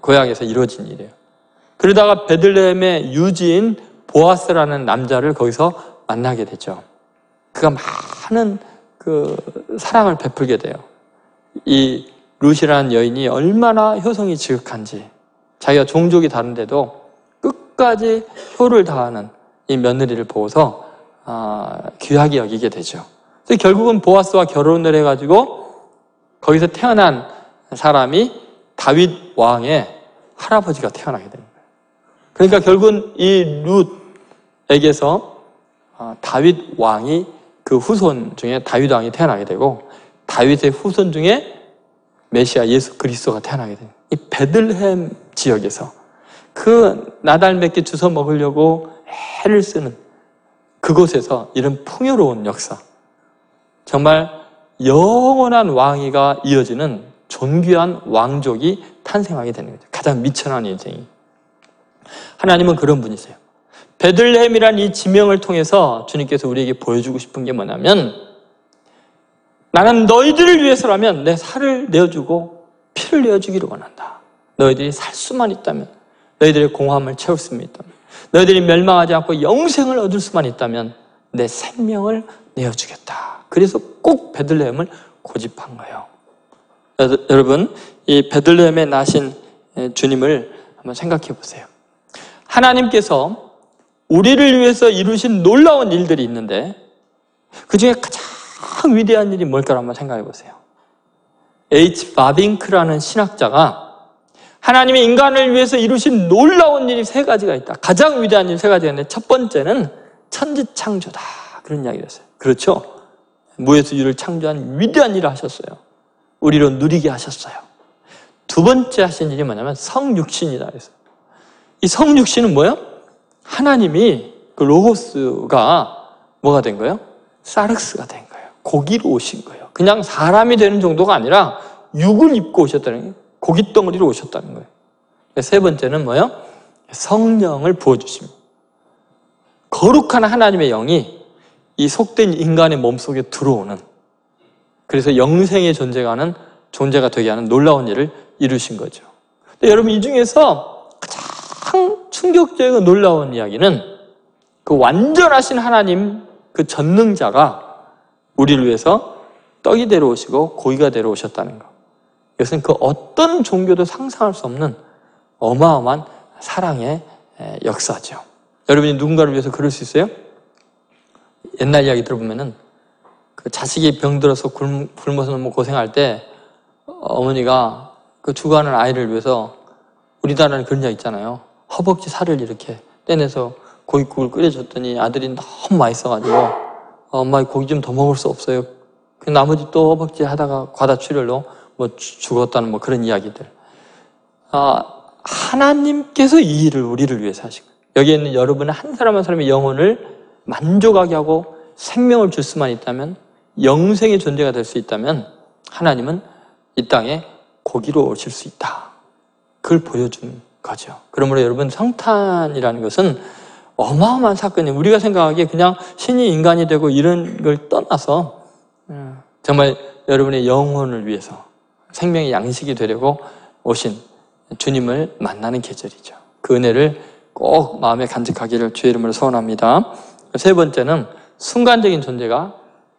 고향에서 이루어진 일이에요. 그러다가 베들레헴의 유지인 보아스라는 남자를 거기서 만나게 되죠. 그가 많은 그 사랑을 베풀게 돼요. 이 루시라는 여인이 얼마나 효성이 지극한지 자기가 종족이 다른데도 끝까지 효를 다하는 이 며느리를 보고서 아, 귀하게 여기게 되죠. 그래서 결국은 보아스와 결혼을 해가지고 거기서 태어난 사람이 다윗 왕의 할아버지가 태어나게 됩니다. 그러니까 결국은 이 룻에게서 아, 다윗 왕이 그 후손 중에 다윗 왕이 태어나게 되고 다윗의 후손 중에 메시아 예수 그리스도가 태어나게 됩니다. 이 베들렘 지역에서 그 나달 몇개 주워 먹으려고 해를 쓰는 그곳에서 이런 풍요로운 역사 정말 영원한 왕위가 이어지는 존귀한 왕족이 탄생하게 되는 거죠. 가장 미천한 인생이. 하나님은 그런 분이세요. 베들레헴이란 이 지명을 통해서 주님께서 우리에게 보여주고 싶은 게 뭐냐면 나는 너희들을 위해서라면 내 살을 내어주고 피를 내어주기를 원한다. 너희들이 살 수만 있다면 너희들의 공함을 채울 수만 있다면 너희들이 멸망하지 않고 영생을 얻을 수만 있다면 내 생명을 내어주겠다. 그래서 꼭 베들레헴을 고집한 거예요. 여러분, 이 베들레헴에 나신 주님을 한번 생각해 보세요. 하나님께서 우리를 위해서 이루신 놀라운 일들이 있는데 그 중에 가장 위대한 일이 뭘까를 한번 생각해 보세요. H. 바빙크라는 신학자가 하나님이 인간을 위해서 이루신 놀라운 일이 세 가지가 있다. 가장 위대한 일 세 가지가 있는데 첫 번째는 천지창조다. 그런 이야기를 했어요. 그렇죠? 무에서 유를 창조한 위대한 일을 하셨어요. 우리로 누리게 하셨어요. 두 번째 하신 일이 뭐냐면 성육신이다. 그랬어요. 이 성육신은 뭐예요? 하나님이 그 로고스가 뭐가 된 거예요? 사르스가 된 거예요. 고기로 오신 거예요. 그냥 사람이 되는 정도가 아니라 육을 입고 오셨다는 거예요. 고기 덩어리로 오셨다는 거예요. 세 번째는 뭐예요? 성령을 부어주십니다. 거룩한 하나님의 영이 이 속된 인간의 몸속에 들어오는 그래서 영생의 존재가 하는 존재가 되게 하는 놀라운 일을 이루신 거죠. 근데 여러분 이 중에서 가장 충격적이고 놀라운 이야기는 그 완전하신 하나님 그 전능자가 우리를 위해서 떡이 데려오시고 고기가 데려오셨다는 것. 이것은 그 어떤 종교도 상상할 수 없는 어마어마한 사랑의 역사죠. 여러분이 누군가를 위해서 그럴 수 있어요? 옛날 이야기 들어보면은 그 자식이 병들어서 굶어서 뭐 고생할 때 어머니가 그 주관하는 아이를 위해서 우리나라는 그런 이야기 있잖아요. 허벅지 살을 이렇게 떼내서 고깃국을 끓여줬더니 아들이 너무 맛있어가지고 엄마 고기 좀 더 먹을 수 없어요. 그 나머지 또 허벅지 하다가 과다출혈로 뭐 죽었다는 뭐 그런 이야기들. 아, 하나님께서 이 일을 우리를 위해서 하시고 여기에 있는 여러분은 한 사람 한 사람의 영혼을 만족하게 하고 생명을 줄 수만 있다면 영생의 존재가 될 수 있다면 하나님은 이 땅에 고기로 오실 수 있다. 그걸 보여준 거죠. 그러므로 여러분 성탄이라는 것은 어마어마한 사건이 우리가 생각하기에 그냥 신이 인간이 되고 이런 걸 떠나서 음, 정말 여러분의 영혼을 위해서 생명의 양식이 되려고 오신 주님을 만나는 계절이죠. 그 은혜를 꼭 마음에 간직하기를 주의 이름으로 소원합니다. 세 번째는 순간적인 존재가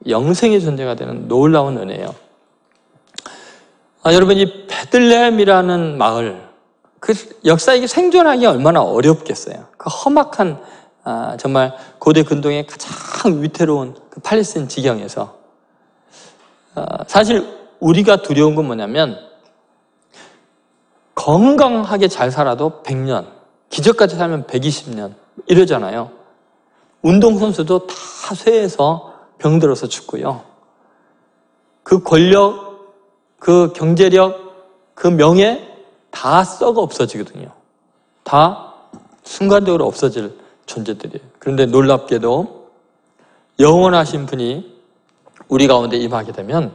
영생의 존재가 되는 놀라운 은혜예요. 아, 여러분 이 베들레헴이라는 마을 그 역사에 생존하기 얼마나 어렵겠어요. 그 험악한 아, 정말 고대 근동의 가장 위태로운 그 팔레스틴 지경에서 아, 사실 우리가 두려운 건 뭐냐면 건강하게 잘 살아도 100년, 기적까지 살면 120년 이러잖아요. 운동선수도 다 쇠해서 병들어서 죽고요. 그 권력, 그 경제력, 그 명예 다 썩어 없어지거든요. 다 순간적으로 없어질 존재들이에요. 그런데 놀랍게도 영원하신 분이 우리 가운데 임하게 되면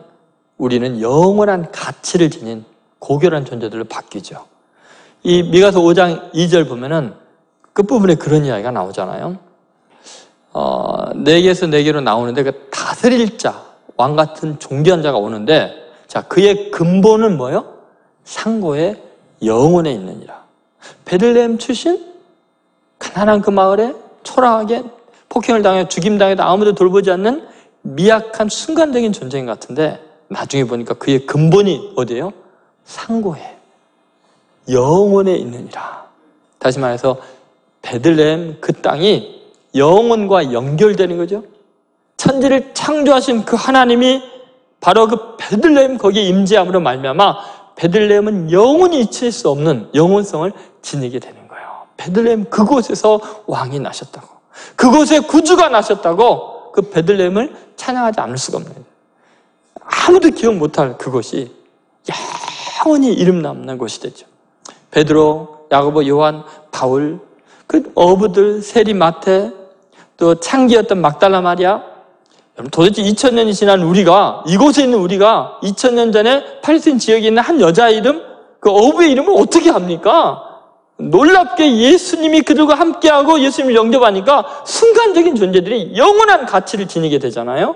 우리는 영원한 가치를 지닌 고결한 존재들로 바뀌죠. 이 미가서 5장 2절 보면은 끝부분에 그런 이야기가 나오잖아요. 어, 네 개에서 네 개로 나오는데 그 다스릴 자, 왕 같은 존귀한 자가 오는데 자, 그의 근본은 뭐요? 상고의 영혼에 있느니라. 베들레헴 출신? 가난한 그 마을에 초라하게 폭행을 당해 죽임당해도 아무도 돌보지 않는 미약한 순간적인 존재인 것 같은데 나중에 보니까 그의 근본이 어디예요? 상고에 영혼에 있느니라. 다시 말해서 베들레헴 그 땅이 영혼과 연결되는 거죠. 천지를 창조하신 그 하나님이 바로 그 베들레헴 거기에 임재함으로 말미암아 베들레헴은 영원히 잊힐 수 없는 영혼성을 지니게 되는 거예요. 베들레헴 그곳에서 왕이 나셨다고. 그곳에 구주가 나셨다고 그 베들레헴을 찬양하지 않을 수가 없는. 아무도 기억 못할 그곳이 영원히 이름 남는 곳이 되죠. 베드로, 야고보, 요한, 바울, 그 어부들, 세리, 마태, 또 창기였던 막달라 마리아, 도대체 2000년이 지난 우리가 이곳에 있는 우리가 2000년 전에 팔레스틴 지역에 있는 한 여자 이름 그 어부의 이름을 어떻게 합니까? 놀랍게 예수님이 그들과 함께하고 예수님을 영접하니까 순간적인 존재들이 영원한 가치를 지니게 되잖아요.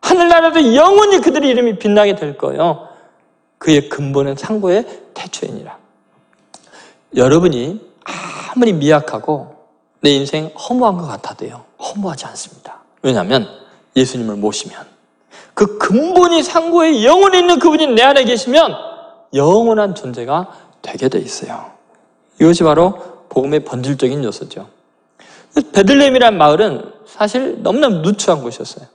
하늘나라도 영원히 그들의 이름이 빛나게 될 거예요. 그의 근본은 상고의 태초이니라. 여러분이 아무리 미약하고 내 인생 허무한 것 같아도요. 허무하지 않습니다. 왜냐하면 예수님을 모시면 그 근본이 상고에 영원히 있는 그분이 내 안에 계시면 영원한 존재가 되게 돼 있어요. 이것이 바로 복음의 본질적인 요소죠. 베들레헴이란 마을은 사실 너무나 누추한 곳이었어요.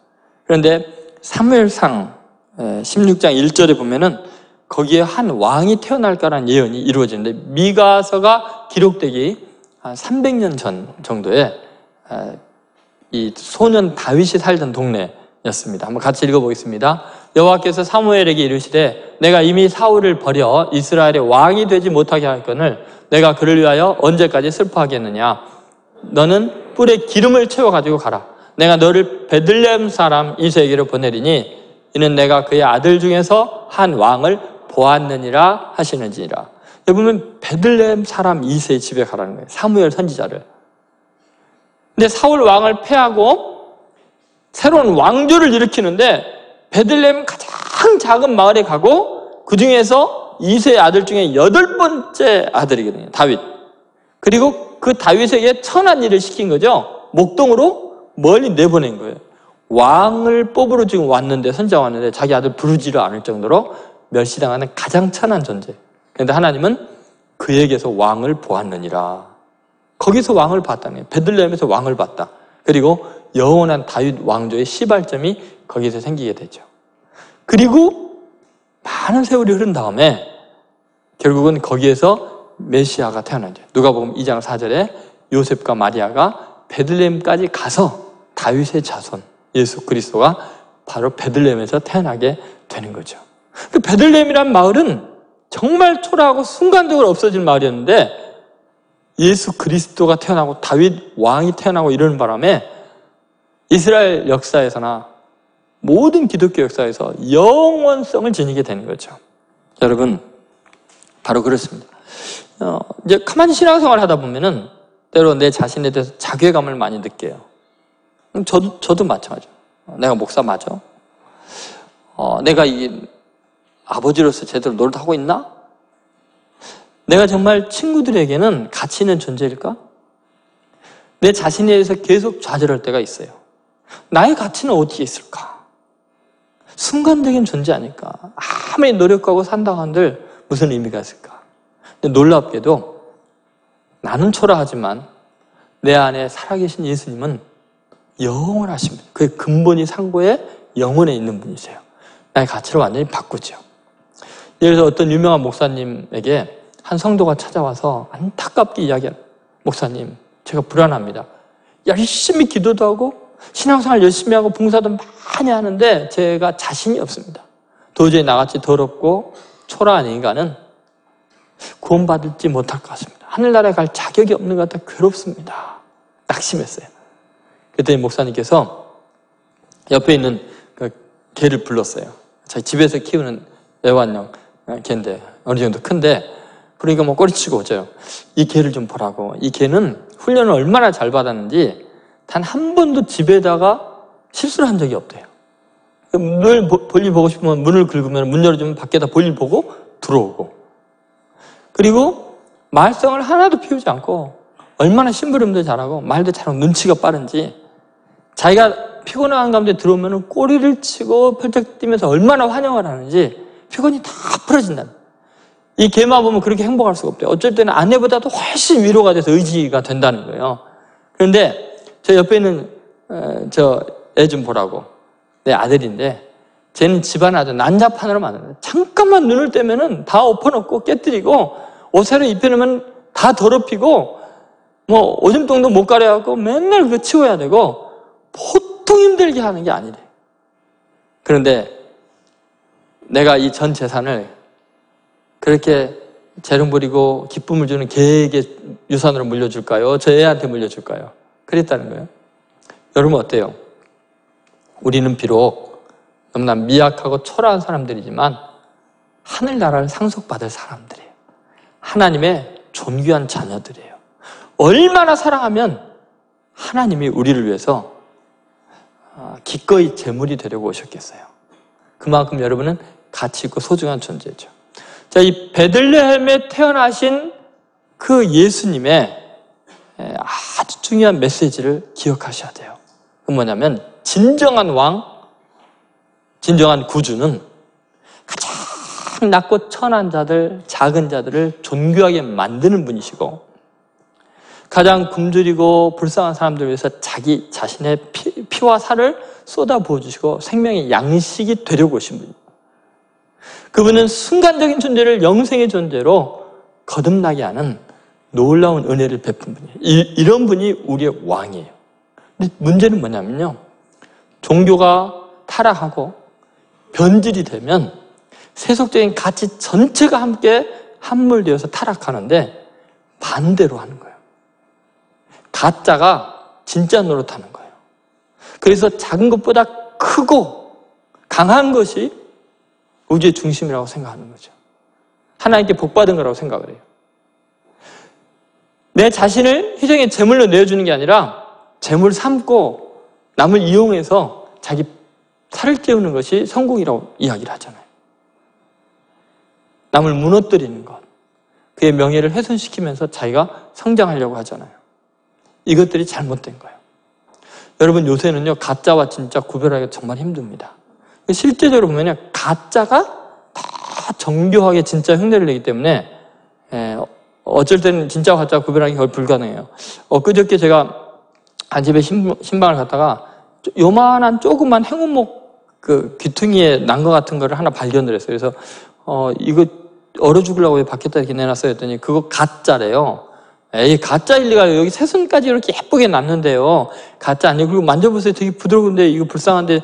그런데 사무엘상 16장 1절에 보면은 거기에 한 왕이 태어날까라는 예언이 이루어지는데 미가서가 기록되기 한 300년 전 정도에 이 소년 다윗이 살던 동네였습니다. 한번 같이 읽어보겠습니다. 여호와께서 사무엘에게 이르시되 내가 이미 사울을 버려 이스라엘의 왕이 되지 못하게 할 건을 내가 그를 위하여 언제까지 슬퍼하겠느냐? 너는 뿔에 기름을 채워 가지고 가라. 내가 너를 베들레헴 사람 이세에게로 보내리니 이는 내가 그의 아들 중에서 한 왕을 보았느니라 하시는지니라. 여러분 베들레헴 사람 이세의 집에 가라는 거예요. 사무엘 선지자를 근데 사울 왕을 패하고 새로운 왕조를 일으키는데 베들레헴 가장 작은 마을에 가고 그 중에서 이세 아들 중에 여덟 번째 아들이거든요. 다윗. 그리고 그 다윗에게 천한 일을 시킨 거죠. 목동으로 멀리 내보낸 거예요. 왕을 뽑으러 지금 왔는데 선장 왔는데 자기 아들 부르지를 않을 정도로 멸시당하는 가장 천한 존재. 그런데 하나님은 그에게서 왕을 보았느니라. 거기서 왕을 봤다는. 베들레헴에서 왕을 봤다. 그리고 영원한 다윗 왕조의 시발점이 거기서 생기게 되죠. 그리고 많은 세월이 흐른 다음에 결국은 거기에서 메시아가 태어나죠. 누가 보면 2장 4절에 요셉과 마리아가 베들레헴까지 가서 다윗의 자손 예수 그리스도가 바로 베들레헴에서 태어나게 되는 거죠. 그 베들레헴이란 마을은 정말 초라하고 순간적으로 없어질 마을이었는데 예수 그리스도가 태어나고 다윗 왕이 태어나고 이러는 바람에 이스라엘 역사에서나 모든 기독교 역사에서 영원성을 지니게 되는 거죠. 여러분, 바로 그렇습니다. 어, 이제 가만히 신앙생활 하다 보면은 때로 내 자신에 대해서 자괴감을 많이 느껴요. 저도, 저도 마찬가지. 내가 목사 맞아? 어, 내가 이 아버지로서 제대로 노릇하고 있나? 내가 정말 친구들에게는 가치 있는 존재일까? 내 자신에 대해서 계속 좌절할 때가 있어요. 나의 가치는 어디에 있을까? 순간적인 존재 아닐까? 아무리 노력하고 산다 한들 무슨 의미가 있을까? 근데 놀랍게도 나는 초라하지만 내 안에 살아계신 예수님은 영원하십니다. 그 근본이 상고에 영원에 있는 분이세요. 나의 가치를 완전히 바꾸죠. 예를 들어 어떤 유명한 목사님에게 한 성도가 찾아와서 안타깝게 이야기한 목사님, 제가 불안합니다. 열심히 기도도 하고 신앙생활 열심히 하고 봉사도 많이 하는데 제가 자신이 없습니다. 도저히 나같이 더럽고 초라한 인간은 구원받을지 못할 것 같습니다. 하늘나라에 갈 자격이 없는 것 같아 괴롭습니다. 낙심했어요. 그랬더니 목사님께서 옆에 있는 그 개를 불렀어요. 자기 집에서 키우는 애완용 개인데 어느 정도 큰데 그러니까 뭐 꼬리치고 오죠. 이 개를 좀 보라고. 이 개는 훈련을 얼마나 잘 받았는지 단 한 번도 집에다가 실수를 한 적이 없대요. 늘 볼일 보고 싶으면 문을 긁으면 문 열어주면 밖에다 볼일 보고 들어오고. 그리고 말썽을 하나도 피우지 않고 얼마나 심부름도 잘하고 말도 잘하고 눈치가 빠른지 자기가 피곤한 가운데 들어오면 꼬리를 치고 펄쩍 뛰면서 얼마나 환영을 하는지 피곤이 다 풀어진다는 이 개마 보면 그렇게 행복할 수가 없대요. 어쩔 때는 아내보다도 훨씬 위로가 돼서 의지가 된다는 거예요. 그런데 저 옆에 있는 어, 저애 좀 보라고 내 아들인데 쟤는 집안 아주 난잡한으로 만들어요. 잠깐만 눈을 떼면은 다 엎어놓고 깨뜨리고 옷을 입혀놓으면 다 더럽히고 뭐 오줌통도 못 가려갖고 맨날 그거 치워야 되고 보통 힘들게 하는 게 아니래. 그런데 내가 이 전 재산을 그렇게 재롱 부리고 기쁨을 주는 개에게 유산으로 물려줄까요? 저 애한테 물려줄까요? 그랬다는 거예요. 여러분 어때요? 우리는 비록 너무나 미약하고 초라한 사람들이지만 하늘나라를 상속받을 사람들이에요. 하나님의 존귀한 자녀들이에요. 얼마나 사랑하면 하나님이 우리를 위해서 아, 기꺼이 제물이 되려고 오셨겠어요. 그만큼 여러분은 가치 있고 소중한 존재죠. 자, 이 베들레헴에 태어나신 그 예수님의 아주 중요한 메시지를 기억하셔야 돼요. 그 뭐냐면 진정한 왕, 진정한 구주는 가장 낮고 천한 자들, 작은 자들을 존귀하게 만드는 분이시고 가장 굶주리고 불쌍한 사람들을 위해서 자기 자신의 피, 와 살을 쏟아 부어주시고 생명의 양식이 되려고 오신 분입니다. 그분은 순간적인 존재를 영생의 존재로 거듭나게 하는 놀라운 은혜를 베푼 분이에요. 이, 런 분이 우리의 왕이에요. 근데 문제는 뭐냐면요. 종교가 타락하고 변질이 되면 세속적인 가치 전체가 함께 함몰되어서 타락하는데 반대로 하는 거예요. 가짜가 진짜 노릇하는 거예요. 그래서 작은 것보다 크고 강한 것이 우주의 중심이라고 생각하는 거죠. 하나님께 복받은 거라고 생각을 해요. 내 자신을 희생의 제물로 내어주는 게 아니라 제물 삼고 남을 이용해서 자기 살을 찌우는 것이 성공이라고 이야기를 하잖아요. 남을 무너뜨리는 것. 그의 명예를 훼손시키면서 자기가 성장하려고 하잖아요. 이것들이 잘못된 거예요. 여러분 요새는요 가짜와 진짜 구별하기가 정말 힘듭니다. 실제적으로 보면요 가짜가 다 정교하게 진짜 흉내를 내기 때문에 예, 어쩔 때는 진짜 가짜 구별하기 거의 불가능해요. 엊그저께 제가 한 집에 신방을 갔다가 요만한 조그만 행운목 그 귀퉁이에 난 것 같은 거를 하나 발견을 했어요. 그래서 어 이거 얼어 죽으려고 밖에다 이렇게 내놨어요 했더니 그거 가짜래요. 에이 가짜일 리가 여기 새순까지 이렇게 예쁘게 났는데요. 가짜 아니에요. 그리고 만져보세요. 되게 부드러운데 이거 불쌍한데 어,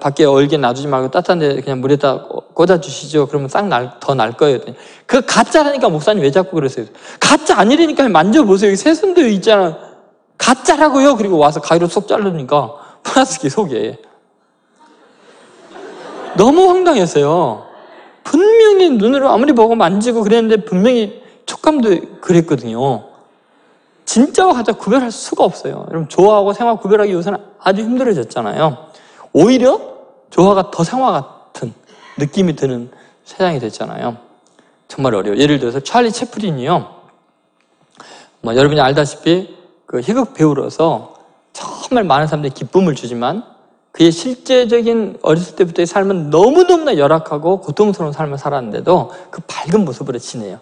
밖에 얼게 놔두지 말고 따뜻한데 그냥 물에다 꽂아주시죠. 그러면 싹더날 거예요. 그 가짜라니까 목사님 왜 자꾸 그러세요? 가짜 아니라니까 만져보세요. 여기 새순도 있잖아. 가짜라고요. 그리고 와서 가위로 쏙 자르니까 플라스틱 속에 너무 황당했어요. 분명히 눈으로 아무리 보고 만지고 그랬는데 분명히 촉감도 그랬거든요. 진짜와 가짜 구별할 수가 없어요. 여러분 조화하고 생화 구별하기 요새는 아주 힘들어졌잖아요. 오히려 조화가 더 생화 같은 느낌이 드는 세상이 됐잖아요. 정말 어려워요. 예를 들어서 찰리 채플린이요. 뭐 여러분이 알다시피 그 희극 배우로서 정말 많은 사람들이 기쁨을 주지만 그의 실제적인 어렸을 때부터의 삶은 너무너무나 열악하고 고통스러운 삶을 살았는데도 그 밝은 모습으로 지내요.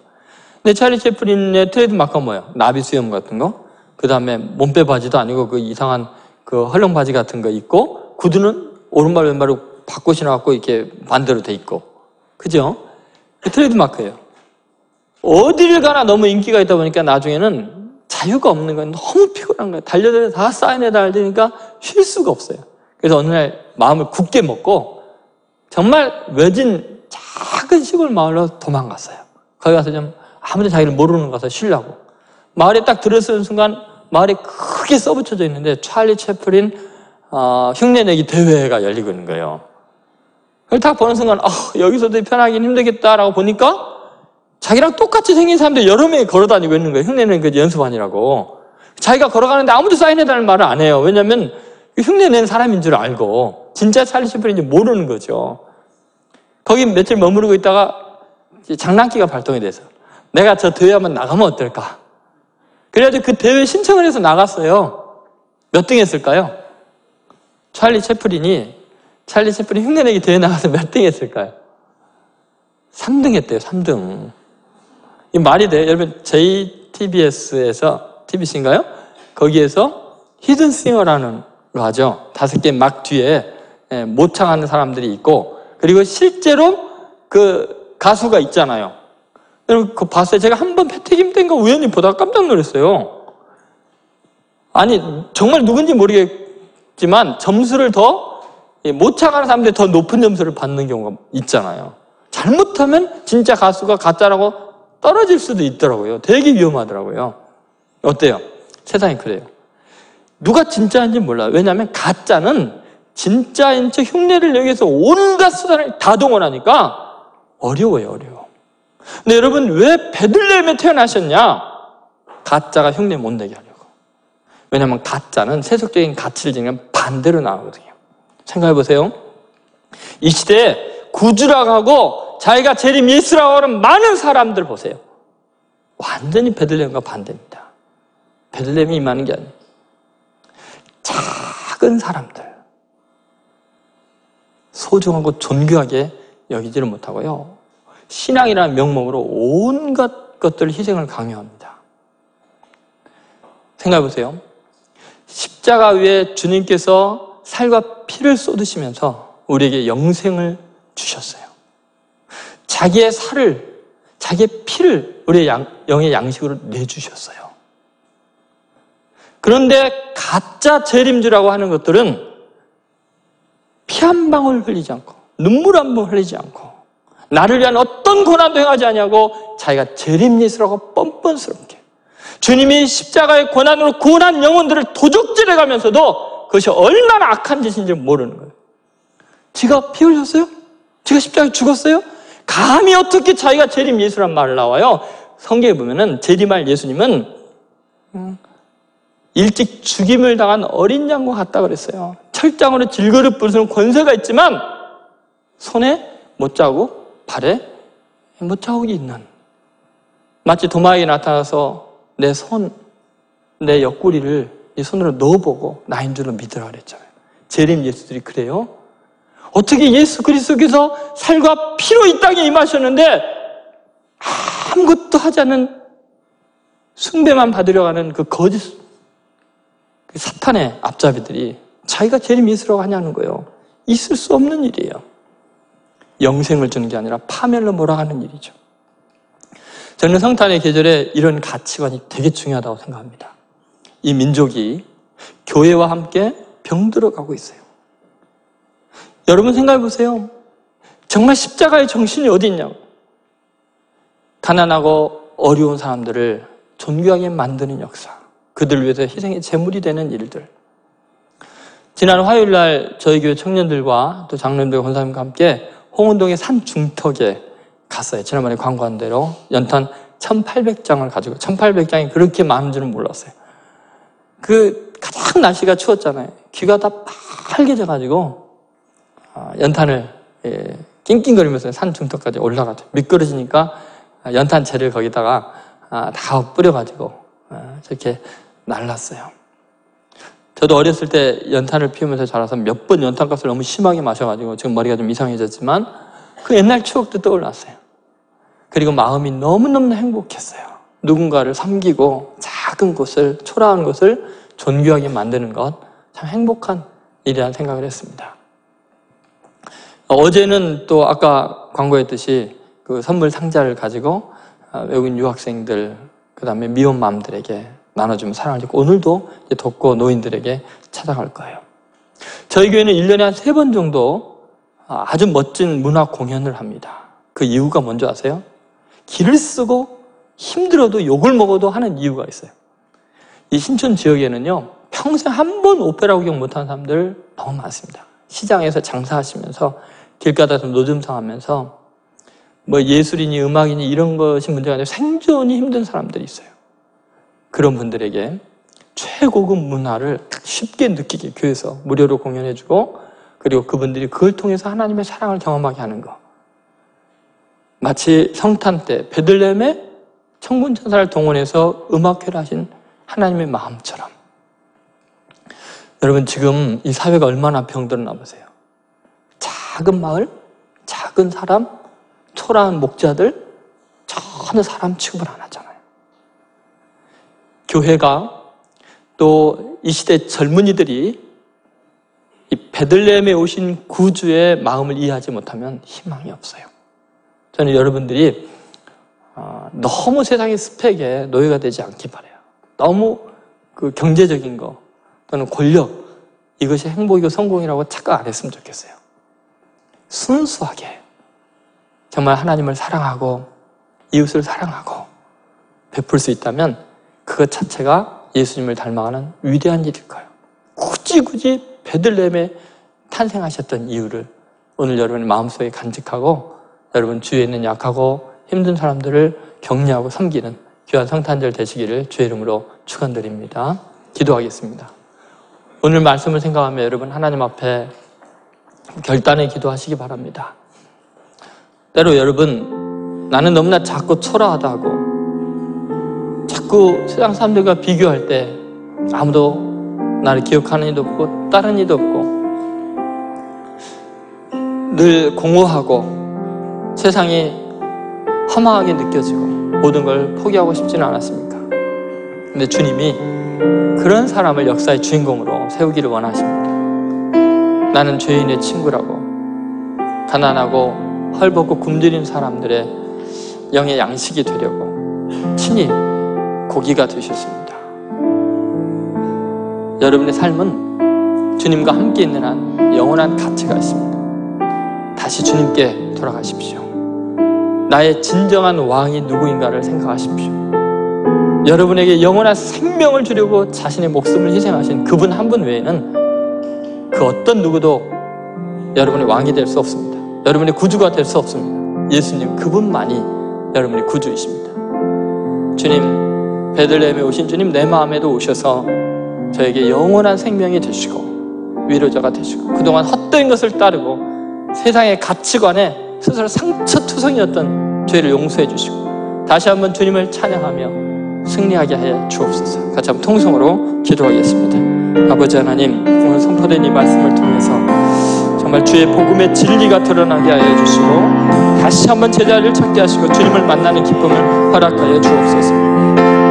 근데 찰리 채플린의 트레이드 마크가 뭐예요? 나비 수염 같은 거. 그 다음에 몸빼 바지도 아니고 그 이상한 그 헐렁 바지 같은 거 입고 구두는 오른발 왼발로 바꿔 신어갖고 이렇게 반대로 돼 있고. 그죠? 그 트레이드 마크예요. 어디를 가나 너무 인기가 있다 보니까 나중에는 자유가 없는 거예요. 너무 피곤한 거예요. 달려들어 다 사인해 달리니까 쉴 수가 없어요. 그래서 어느 날 마음을 굳게 먹고 정말 외진 작은 시골 마을로 도망갔어요. 거기 가서 좀 아무도 자기를 모르는 가서 쉬려고. 마을에 딱 들어서는 순간 마을에 크게 써붙여져 있는데 찰리 채플린 어, 흉내내기 대회가 열리고 있는 거예요. 그걸 딱 보는 순간 어, 여기서도 편하긴 힘들겠다라고 보니까 자기랑 똑같이 생긴 사람들 여러 명이 걸어다니고 있는 거예요. 흉내내는 그 연습반이라고. 자기가 걸어가는데 아무도 사인해달라는 말을 안 해요. 왜냐하면 흉내내는 사람인 줄 알고 진짜 찰리 채플린인지 모르는 거죠. 거기 며칠 머무르고 있다가 장난기가 발동이 돼서 내가 저 대회 한번 나가면 어떨까? 그래가지고 그 대회 신청을 해서 나갔어요. 몇 등 했을까요? 찰리 채플린이, 찰리 채플린 흉내내기 대회 나가서 몇 등 했을까요? 3등 했대요, 3등. 이 말이 돼요? 여러분, JTBS에서, TBC인가요? 거기에서 히든싱어라는 거 하죠. 다섯 개 막 뒤에 예, 모창하는 사람들이 있고, 그리고 실제로 그 가수가 있잖아요. 여러분, 그거 봤어요? 제가 한 번 패티김 뗀거 우연히 보다가 깜짝 놀랐어요. 아니, 정말 누군지 모르겠 지만 점수를 더못 차가는 사람들이 더 높은 점수를 받는 경우가 있잖아요. 잘못하면 진짜 가수가 가짜라고 떨어질 수도 있더라고요. 되게 위험하더라고요. 어때요? 세상이 그래요. 누가 진짜인지 몰라요. 왜냐하면 가짜는 진짜인 척 흉내를 내기 위해서 온갖 수단을 다 동원하니까 어려워요, 어려워. 근데 여러분 왜 베들레헴에 태어나셨냐? 가짜가 흉내 못 내게 하려고. 왜냐하면 가짜는 세속적인 가치를 지니는 반대로 나오거든요. 생각해 보세요. 이 시대에 구주라고 하고 자기가 재림 예수라고 하는 많은 사람들 보세요. 완전히 베들레헴과 반대입니다. 베들레헴이 임하는 게 아니에요. 작은 사람들. 소중하고 존귀하게 여기지를 못하고요. 신앙이라는 명목으로 온갖 것들 희생을 강요합니다. 생각해 보세요. 십자가 위에 주님께서 살과 피를 쏟으시면서 우리에게 영생을 주셨어요. 자기의 살을, 자기의 피를 우리의 양, 영의 양식으로 내주셨어요. 그런데 가짜 재림주라고 하는 것들은 피 한 방울 흘리지 않고 눈물 한 번 흘리지 않고 나를 위한 어떤 고난도 행하지 않냐고 자기가 재림 예수라고 뻔뻔스럽게 주님이 십자가의 고난으로 구원한 영혼들을 도적질해 가면서도 그것이 얼마나 악한 짓인지 모르는 거예요. 지가 피 흘렸어요? 지가 십자가에 죽었어요? 감히 어떻게 자기가 재림 예수란 말을 나와요? 성경에 보면은 재림할 예수님은 음, 일찍 죽임을 당한 어린 양과 같다 그랬어요. 철장으로 질그릇 부수는 권세가 있지만 손에 못자국, 발에 못 자국이 있는 마치 도마에게 나타나서 내 손, 내 옆구리를 이 손으로 넣어보고 나인 줄로 믿으라 그랬잖아요. 재림 예수들이 그래요. 어떻게 예수 그리스도께서 살과 피로 이 땅에 임하셨는데 아무것도 하지 않는 숭배만 받으려 하는 그 거짓 그 사탄의 앞잡이들이 자기가 재림 예수라고 하냐는 거예요. 있을 수 없는 일이에요. 영생을 주는 게 아니라 파멸로 몰아가는 일이죠. 저는 성탄의 계절에 이런 가치관이 되게 중요하다고 생각합니다. 이 민족이 교회와 함께 병들어 가고 있어요. 여러분 생각해 보세요. 정말 십자가의 정신이 어디 있냐고. 가난하고 어려운 사람들을 존귀하게 만드는 역사. 그들 위해서 희생의 제물이 되는 일들. 지난 화요일 날 저희 교회 청년들과 또 장로님들 권사님과 함께 홍은동의 산 중턱에 갔어요. 지난번에 광고한 대로 연탄 1800장을 가지고 1800장이 그렇게 많은 줄은 몰랐어요. 그 가장 날씨가 추웠잖아요. 귀가 다 빨개져 가지고 아, 연탄을 예, 낑낑거리면서 산 중턱까지 올라가죠. 미끄러지니까 연탄재를 거기다가 아, 다 뿌려가지고 아, 저렇게 날랐어요. 저도 어렸을 때 연탄을 피우면서 자라서 몇 번 연탄가스를 너무 심하게 마셔가지고 지금 머리가 좀 이상해졌지만 그 옛날 추억도 떠올랐어요. 그리고 마음이 너무너무 행복했어요. 누군가를 섬기고 작은 곳을, 초라한 곳을 존귀하게 만드는 것 참 행복한 일이라는 생각을 했습니다. 어제는 또 아까 광고했듯이 그 선물 상자를 가지고 아, 외국인 유학생들, 그 다음에 미혼 맘들에게 나눠주면 사랑을 주고 오늘도 돕고 노인들에게 찾아갈 거예요. 저희 교회는 1년에 한세번 정도 아주 멋진 문화 공연을 합니다. 그 이유가 뭔지 아세요? 길을 쓰고 힘들어도 욕을 먹어도 하는 이유가 있어요. 이 신촌 지역에는요, 평생 한 번 오페라 구경 못한 사람들 너무 많습니다. 시장에서 장사하시면서 길가다에서 노점상 하면서 뭐 예술이니 음악이니 이런 것이 문제가 아니라 생존이 힘든 사람들이 있어요. 그런 분들에게 최고급 문화를 쉽게 느끼게 교회에서 무료로 공연해주고 그리고 그분들이 그걸 통해서 하나님의 사랑을 경험하게 하는 것. 마치 성탄 때 베들렘에 천군 천사를 동원해서 음악회를 하신 하나님의 마음처럼 여러분 지금 이 사회가 얼마나 병들었나 보세요. 작은 마을, 작은 사람, 초라한 목자들 전혀 사람 취급을 안 하잖아요. 교회가 또 이 시대 젊은이들이 이 베들레헴에 오신 구주의 마음을 이해하지 못하면 희망이 없어요. 저는 여러분들이 어, 너무 세상의 스펙에 노예가 되지 않기 바래요. 너무 그 경제적인 거 또는 권력 이것이 행복이고 성공이라고 착각 안 했으면 좋겠어요. 순수하게 정말 하나님을 사랑하고 이웃을 사랑하고 베풀 수 있다면 그것 자체가 예수님을 닮아가는 위대한 일일 거예요. 굳이 굳이 베들렘에 탄생하셨던 이유를 오늘 여러분의 마음속에 간직하고 여러분 주위에 있는 약하고 힘든 사람들을 격려하고 섬기는 귀한 성탄절 되시기를 주의 이름으로 축원드립니다. 기도하겠습니다. 오늘 말씀을 생각하며 여러분 하나님 앞에 결단의 기도하시기 바랍니다. 때로 여러분 나는 너무나 작고 초라하다고 자꾸 세상 사람들과 비교할 때 아무도 나를 기억하는 이도 없고 다른 이도 없고 늘 공허하고 세상이 허망하게 느껴지고 모든 걸 포기하고 싶지는 않았습니까? 근데 주님이 그런 사람을 역사의 주인공으로 세우기를 원하십니다. 나는 죄인의 친구라고 가난하고 헐벗고 굶주린 사람들의 영의 양식이 되려고 친히 고기가 되셨습니다. 여러분의 삶은 주님과 함께 있는 한 영원한 가치가 있습니다. 다시 주님께 돌아가십시오. 나의 진정한 왕이 누구인가를 생각하십시오. 여러분에게 영원한 생명을 주려고 자신의 목숨을 희생하신 그분 한 분 외에는 그 어떤 누구도 여러분의 왕이 될 수 없습니다. 여러분의 구주가 될 수 없습니다. 예수님 그분만이 여러분의 구주이십니다. 주님 베들레헴에 오신 주님 내 마음에도 오셔서 저에게 영원한 생명이 되시고 위로자가 되시고 그동안 헛된 것을 따르고 세상의 가치관에 스스로 상처투성이었던 죄를 용서해 주시고 다시 한번 주님을 찬양하며 승리하게 하여 주옵소서. 같이 한번 통성으로 기도하겠습니다. 아버지 하나님, 오늘 선포된 이 말씀을 통해서 정말 주의 복음의 진리가 드러나게 하여 주시고 다시 한번 제자를 찾게 하시고 주님을 만나는 기쁨을 허락하여 주옵소서.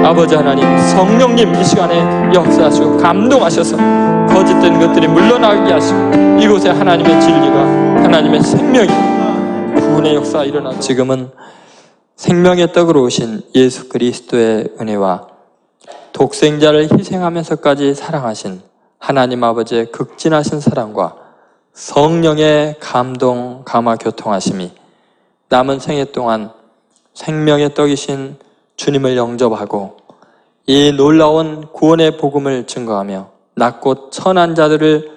아버지 하나님, 성령님 이 시간에 역사하시고 감동하셔서 거짓된 것들이 물러나게 하시고 이곳에 하나님의 진리가 하나님의 생명이 구원의 역사가 일어나 지금은 생명의 떡으로 오신 예수 그리스도의 은혜와 독생자를 희생하면서까지 사랑하신 하나님 아버지의 극진하신 사랑과 성령의 감동, 감화, 교통하심이 남은 생애 동안 생명의 떡이신 주님을 영접하고 이 놀라운 구원의 복음을 증거하며 낮고 천한 자들을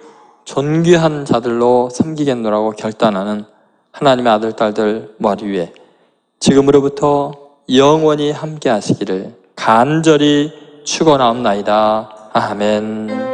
존귀한 자들로 섬기겠노라고 결단하는 하나님의 아들, 딸들 머리 위에 지금으로부터 영원히 함께 하시기를 간절히 축원하옵나이다. 아멘.